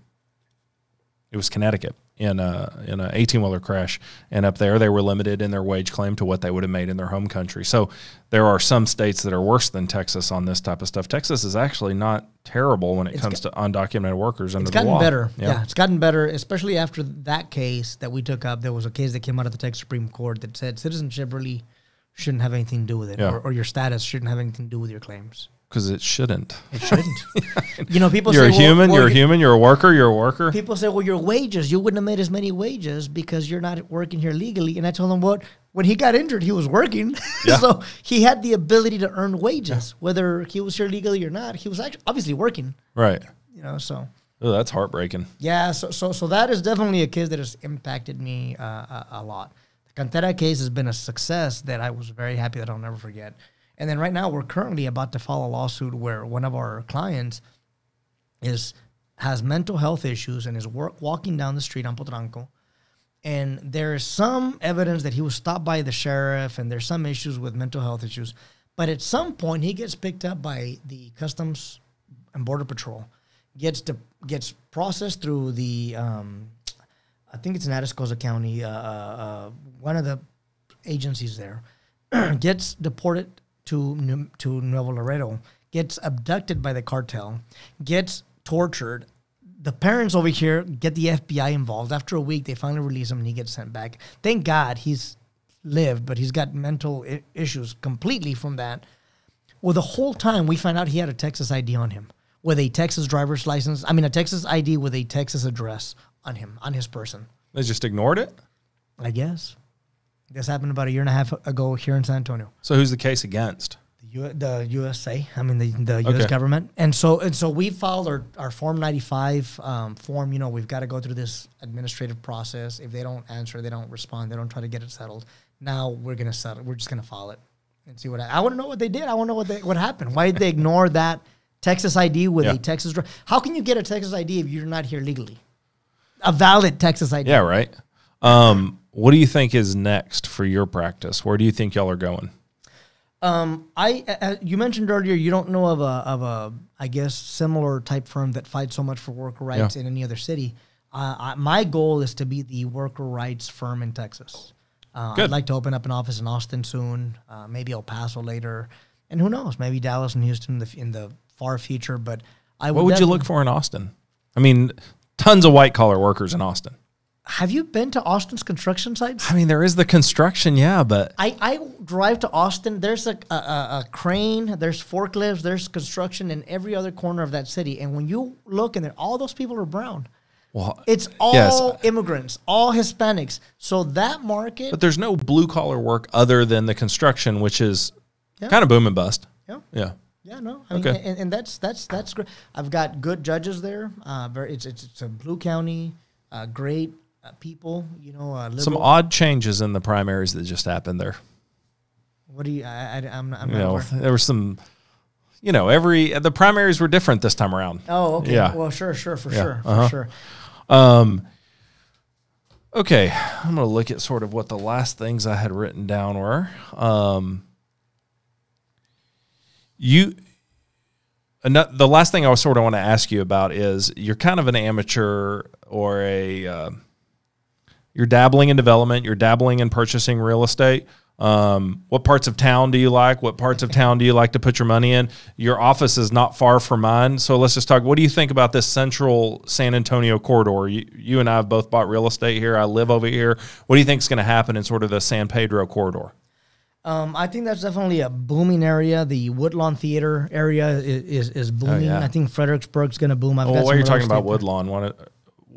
it was Connecticut in a in a eighteen wheeler crash, and up there they were limited in their wage claim to what they would have made in their home country. So there are some states that are worse than Texas on this type of stuff. Texas is actually not terrible when it It's comes to undocumented workers under It's gotten law. better. Yeah. it's gotten better, especially after that case that we took up. There was a case that came out of the Texas Supreme Court that said citizenship really shouldn't have anything to do with it, Yeah. or, or your status shouldn't have anything to do with your claims. Because it shouldn't. It shouldn't. you know, people You're a say, well- human. well, you're a human. You're a worker. You're a worker. People say, well, your wages, you wouldn't have made as many wages because you're not working here legally. And I told them, what? When he got injured, he was working. Yeah. so he had the ability to earn wages, whether he was here legally or not. He was actually obviously working, Right. you know, so. Oh, that's heartbreaking. Yeah, so so so that is definitely a case that has impacted me uh, a, a lot. The Cantera case has been a success that I was very happy that I'll never forget. And then right now we're currently about to file a lawsuit where one of our clients is has mental health issues and is work, walking down the street on Potranco. And there is some evidence that he was stopped by the sheriff, and there's some issues with mental health issues. But at some point, he gets picked up by the Customs and Border Patrol, gets to, gets processed through the, um, I think it's in Atascosa County, uh, uh, uh, one of the agencies there, gets deported to to Nuevo Laredo, gets abducted by the cartel, gets tortured. The parents over here get the FBI involved. After a week, they finally release him and he gets sent back. Thank God he's lived, but he's got mental I- issues completely from that. Well, the whole time we find out he had a Texas ID on him. with a Texas driver's license. I mean, a Texas ID with a Texas address on him, on his person. They just ignored it. I guess. This happened about a year and a half ago here in San Antonio. So who's the case against? The, U- the USA, I mean the, the U.S. Okay. government, and so and so we filed our, our Form 95 um, form. You know, we've got to go through this administrative process. If they don't answer, they don't respond, they don't try to get it settled. Now we're gonna settle. We're just gonna file it and see what I, I want to know what they did. I want to know what they, what happened. Why did they ignore that Texas ID with Yeah. a Texas? How can you get a Texas ID if you're not here legally? A valid Texas ID. Yeah, right. Um, what do you think is next for your practice? Where do you think y'all are going? Um, I uh, you mentioned earlier you don't know of a of a I guess similar type firm that fights so much for worker rights Yeah. in any other city. Uh, I, my goal is to be the worker rights firm in Texas. Uh, Good. I'd like to open up an office in Austin soon, uh, maybe El Paso later, and who knows, maybe Dallas and Houston in the, in the far future. But I What would you look for in Austin? I mean, tons of white collar workers in Austin. Have you been to Austin's construction sites? I mean, there is the construction, yeah, but I, I drive to Austin. There's a, a, a, crane, there's forklifts, there's construction in every other corner of that city. And when you look in there, all those people are brown. well, It's all Yes. immigrants, all Hispanics. So that market, but there's no blue collar work other than the construction, which is Yeah. kind of boom and bust. yeah, Yeah. yeah, no, I mean, Okay. and, and that's that's that's great. I've got good judges there. Uh, very, it's it's, it's a blue county, uh, great people. You know, uh, Some odd changes in the primaries that just happened there. What do you? I, I, I'm not. I'm You not know, aware. there was some, you know, every the primaries were different this time around. Oh, okay. Yeah. Well, sure, sure, for Yeah, sure, for uh-huh. sure. Um, okay, I'm going to look at sort of what the last things I had written down were. Um, you, ano- the last thing I sort of want to ask you about is you're kind of an amateur or a, uh, you're dabbling in development, you're dabbling in purchasing real estate. Um, what parts of town do you like? What parts of town do you like to put your money in? Your office is not far from mine. So let's just talk. What do you think about this central San Antonio corridor? You, you and I have both bought real estate here. I live over here. What do you think is going to happen in sort of the San Pedro corridor? Um, I think that's definitely a booming area. The Woodlawn Theater area is is, is booming. Oh, yeah. I think Fredericksburg's going to boom. I've Well, while some you're talking about. Woodlawn,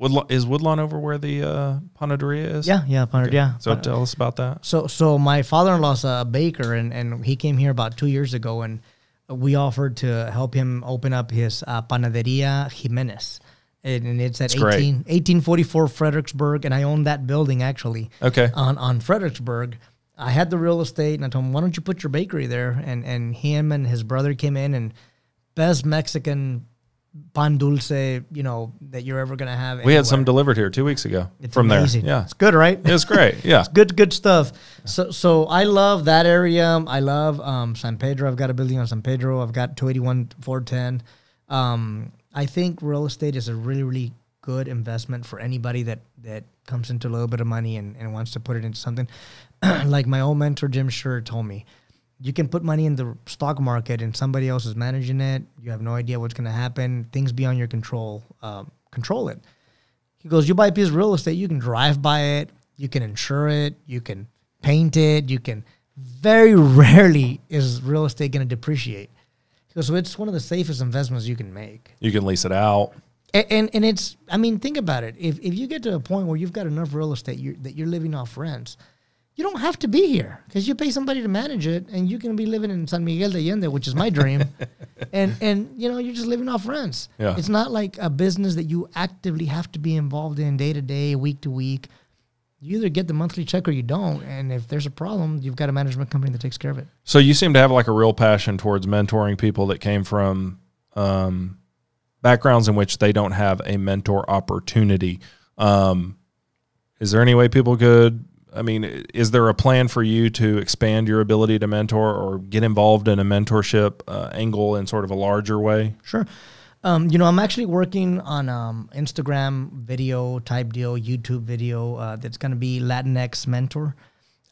Woodlawn, is Woodlawn over where the uh, Panaderia is? Yeah, yeah, Punter, yeah. So But- tell us about that. So, so my father-in-law's a baker, and, and he came here about two years ago, and we offered to help him open up his uh, panaderia Jimenez, and, and it's at That's 18, 1844 Fredericksburg, and I own that building actually. Okay. On on Fredericksburg, I had the real estate, and I told him, "Why don't you put your bakery there?" And and him and his brother came in, and best Mexican pan dulce, you know, that you're ever gonna have. We had some delivered here two weeks ago It's from amazing. there. Yeah. it's good, right? It's great. Yeah. good good stuff so so i love that area i love um, san pedro i've got a building on san pedro i've got 281 410 um, i think real estate is a really really good investment for anybody that that comes into a little bit of money and, and wants to put it into something like my old mentor jim Scherr told me you can put money in the stock market and somebody else is managing it you have no idea what's going to happen things beyond your control um, control it he goes, you buy a piece of real estate, you can drive by it, you can insure it, you can paint it, you can. Very rarely is real estate going to depreciate. He goes, so it's one of the safest investments you can make. You can lease it out. And, and, and it's, I mean, think about it. If, if you get to a point where you've got enough real estate you're, that you're living off rents, you don't have to be here because you pay somebody to manage it and you can be living in San Miguel de Allende, which is my dream. and, and, you know, you're just living off rents. Yeah. It's not like a business that you actively have to be involved in day to day, week to week. You either get the monthly check or you don't. And if there's a problem, you've got a management company that takes care of it. So you seem to have like a real passion towards mentoring people that came from um, backgrounds in which they don't have a mentor opportunity. Um, is there any way people could? I mean, is there a plan for you to expand your ability to mentor or get involved in a mentorship uh, angle in sort of a larger way? Sure. Um, you know, I'm actually working on um, Instagram video type deal, YouTube video uh, that's going to be Latinx mentor.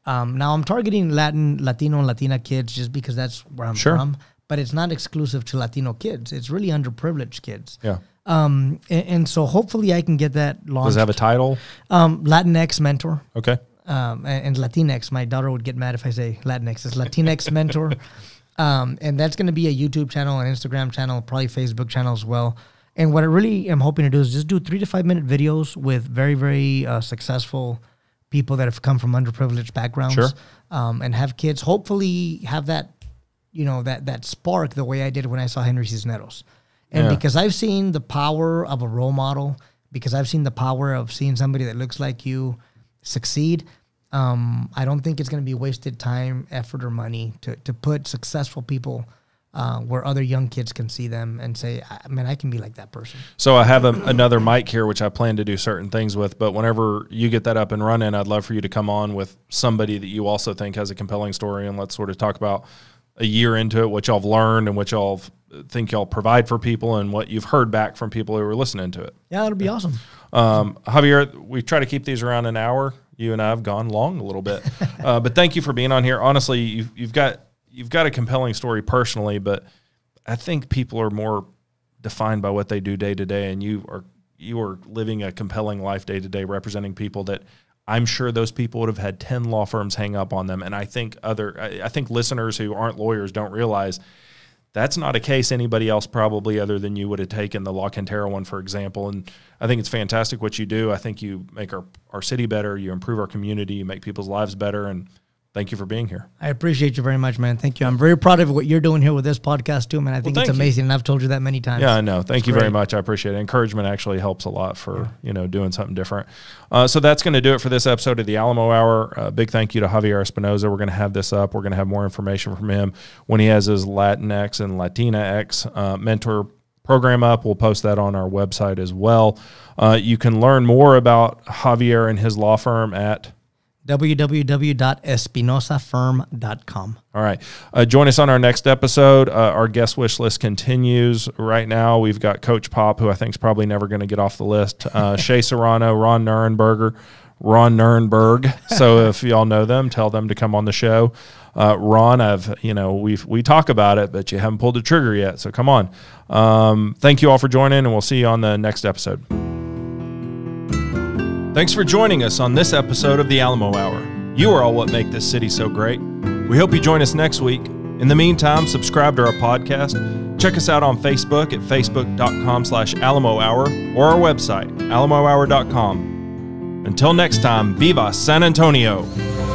Um, now I'm targeting Latin, Latino, and Latina kids just because that's where I'm Sure. from. But it's not exclusive to Latino kids. It's really underprivileged kids. Yeah. Um, and, and so hopefully I can get that long. Does it have a title? um, Latinx mentor Okay. Um, and, and Latinx. My daughter would get mad if I say Latinx. It's Latinx mentor. Um, and that's going to be a YouTube channel, an Instagram channel, probably Facebook channel as well. And what I really am hoping to do is just do three to five minute videos with very, very uh, successful people that have come from underprivileged backgrounds Sure. um, and have kids. Hopefully, have that, you know, that that spark the way I did when I saw Henry Cisneros. And Yeah. because I've seen the power of a role model, because I've seen the power of seeing somebody that looks like you succeed, um, I don't think it's going to be wasted time, effort, or money to, to put successful people uh, where other young kids can see them and say, I, man, I can be like that person. So I have a, another mic here, which I plan to do certain things with. But whenever you get that up and running, I'd love for you to come on with somebody that you also think has a compelling story, and let's sort of talk about a year into it, what y'all have learned, and what y'all think y'all provide for people, and what you've heard back from people who are listening to it. Yeah, that'll be awesome. Um, Javier, we try to keep these around an hour. You and I have gone long a little bit, uh, but thank you for being on here. Honestly, you've, you've got you've got a compelling story personally, but I think people are more defined by what they do day to day, and you are you are living a compelling life day to day, representing people that I'm sure those people would have had ten law firms hang up on them, and I think other I, I think listeners who aren't lawyers don't realize that's not a case anybody else probably other than you would have taken the La Cantera one, for example. And I think it's fantastic what you do. I think you make our, our city better, you improve our community, you make people's lives better. And thank you for being here. I appreciate you very much, man. Thank you. I'm very proud of what you're doing here with this podcast too, man. I think thank it's you. amazing, and I've told you that many times. Yeah, I know. Thank you very much. I appreciate it. Encouragement actually helps a lot for you know doing something different. Uh, so that's going to do it for this episode of the Alamo Hour. Uh, big thank you to Javier Espinoza. We're going to have this up. We're going to have more information from him when he has his Latinx and Latina-X uh, mentor program up. We'll post that on our website as well. Uh, you can learn more about Javier and his law firm at www.espinozafirm.com. All right. Uh, join us on our next episode. Uh, our guest wish list continues. Right now, we've got Coach Pop, who I think is probably never going to get off the list. Uh, Shea Serrano, Ron Nurenberger, Ron Nirenberg. So if y'all know them, tell them to come on the show. Uh, Ron, I've you know we we talk about it, but you haven't pulled the trigger yet. So come on. Um, thank you all for joining, and we'll see you on the next episode. Thanks for joining us on this episode of the Alamo Hour. You are all what make this city so great. We hope you join us next week. In the meantime, subscribe to our podcast. Check us out on Facebook at facebook.com slash Alamo Hour or our website, alamohour.com. Until next time, Viva San Antonio!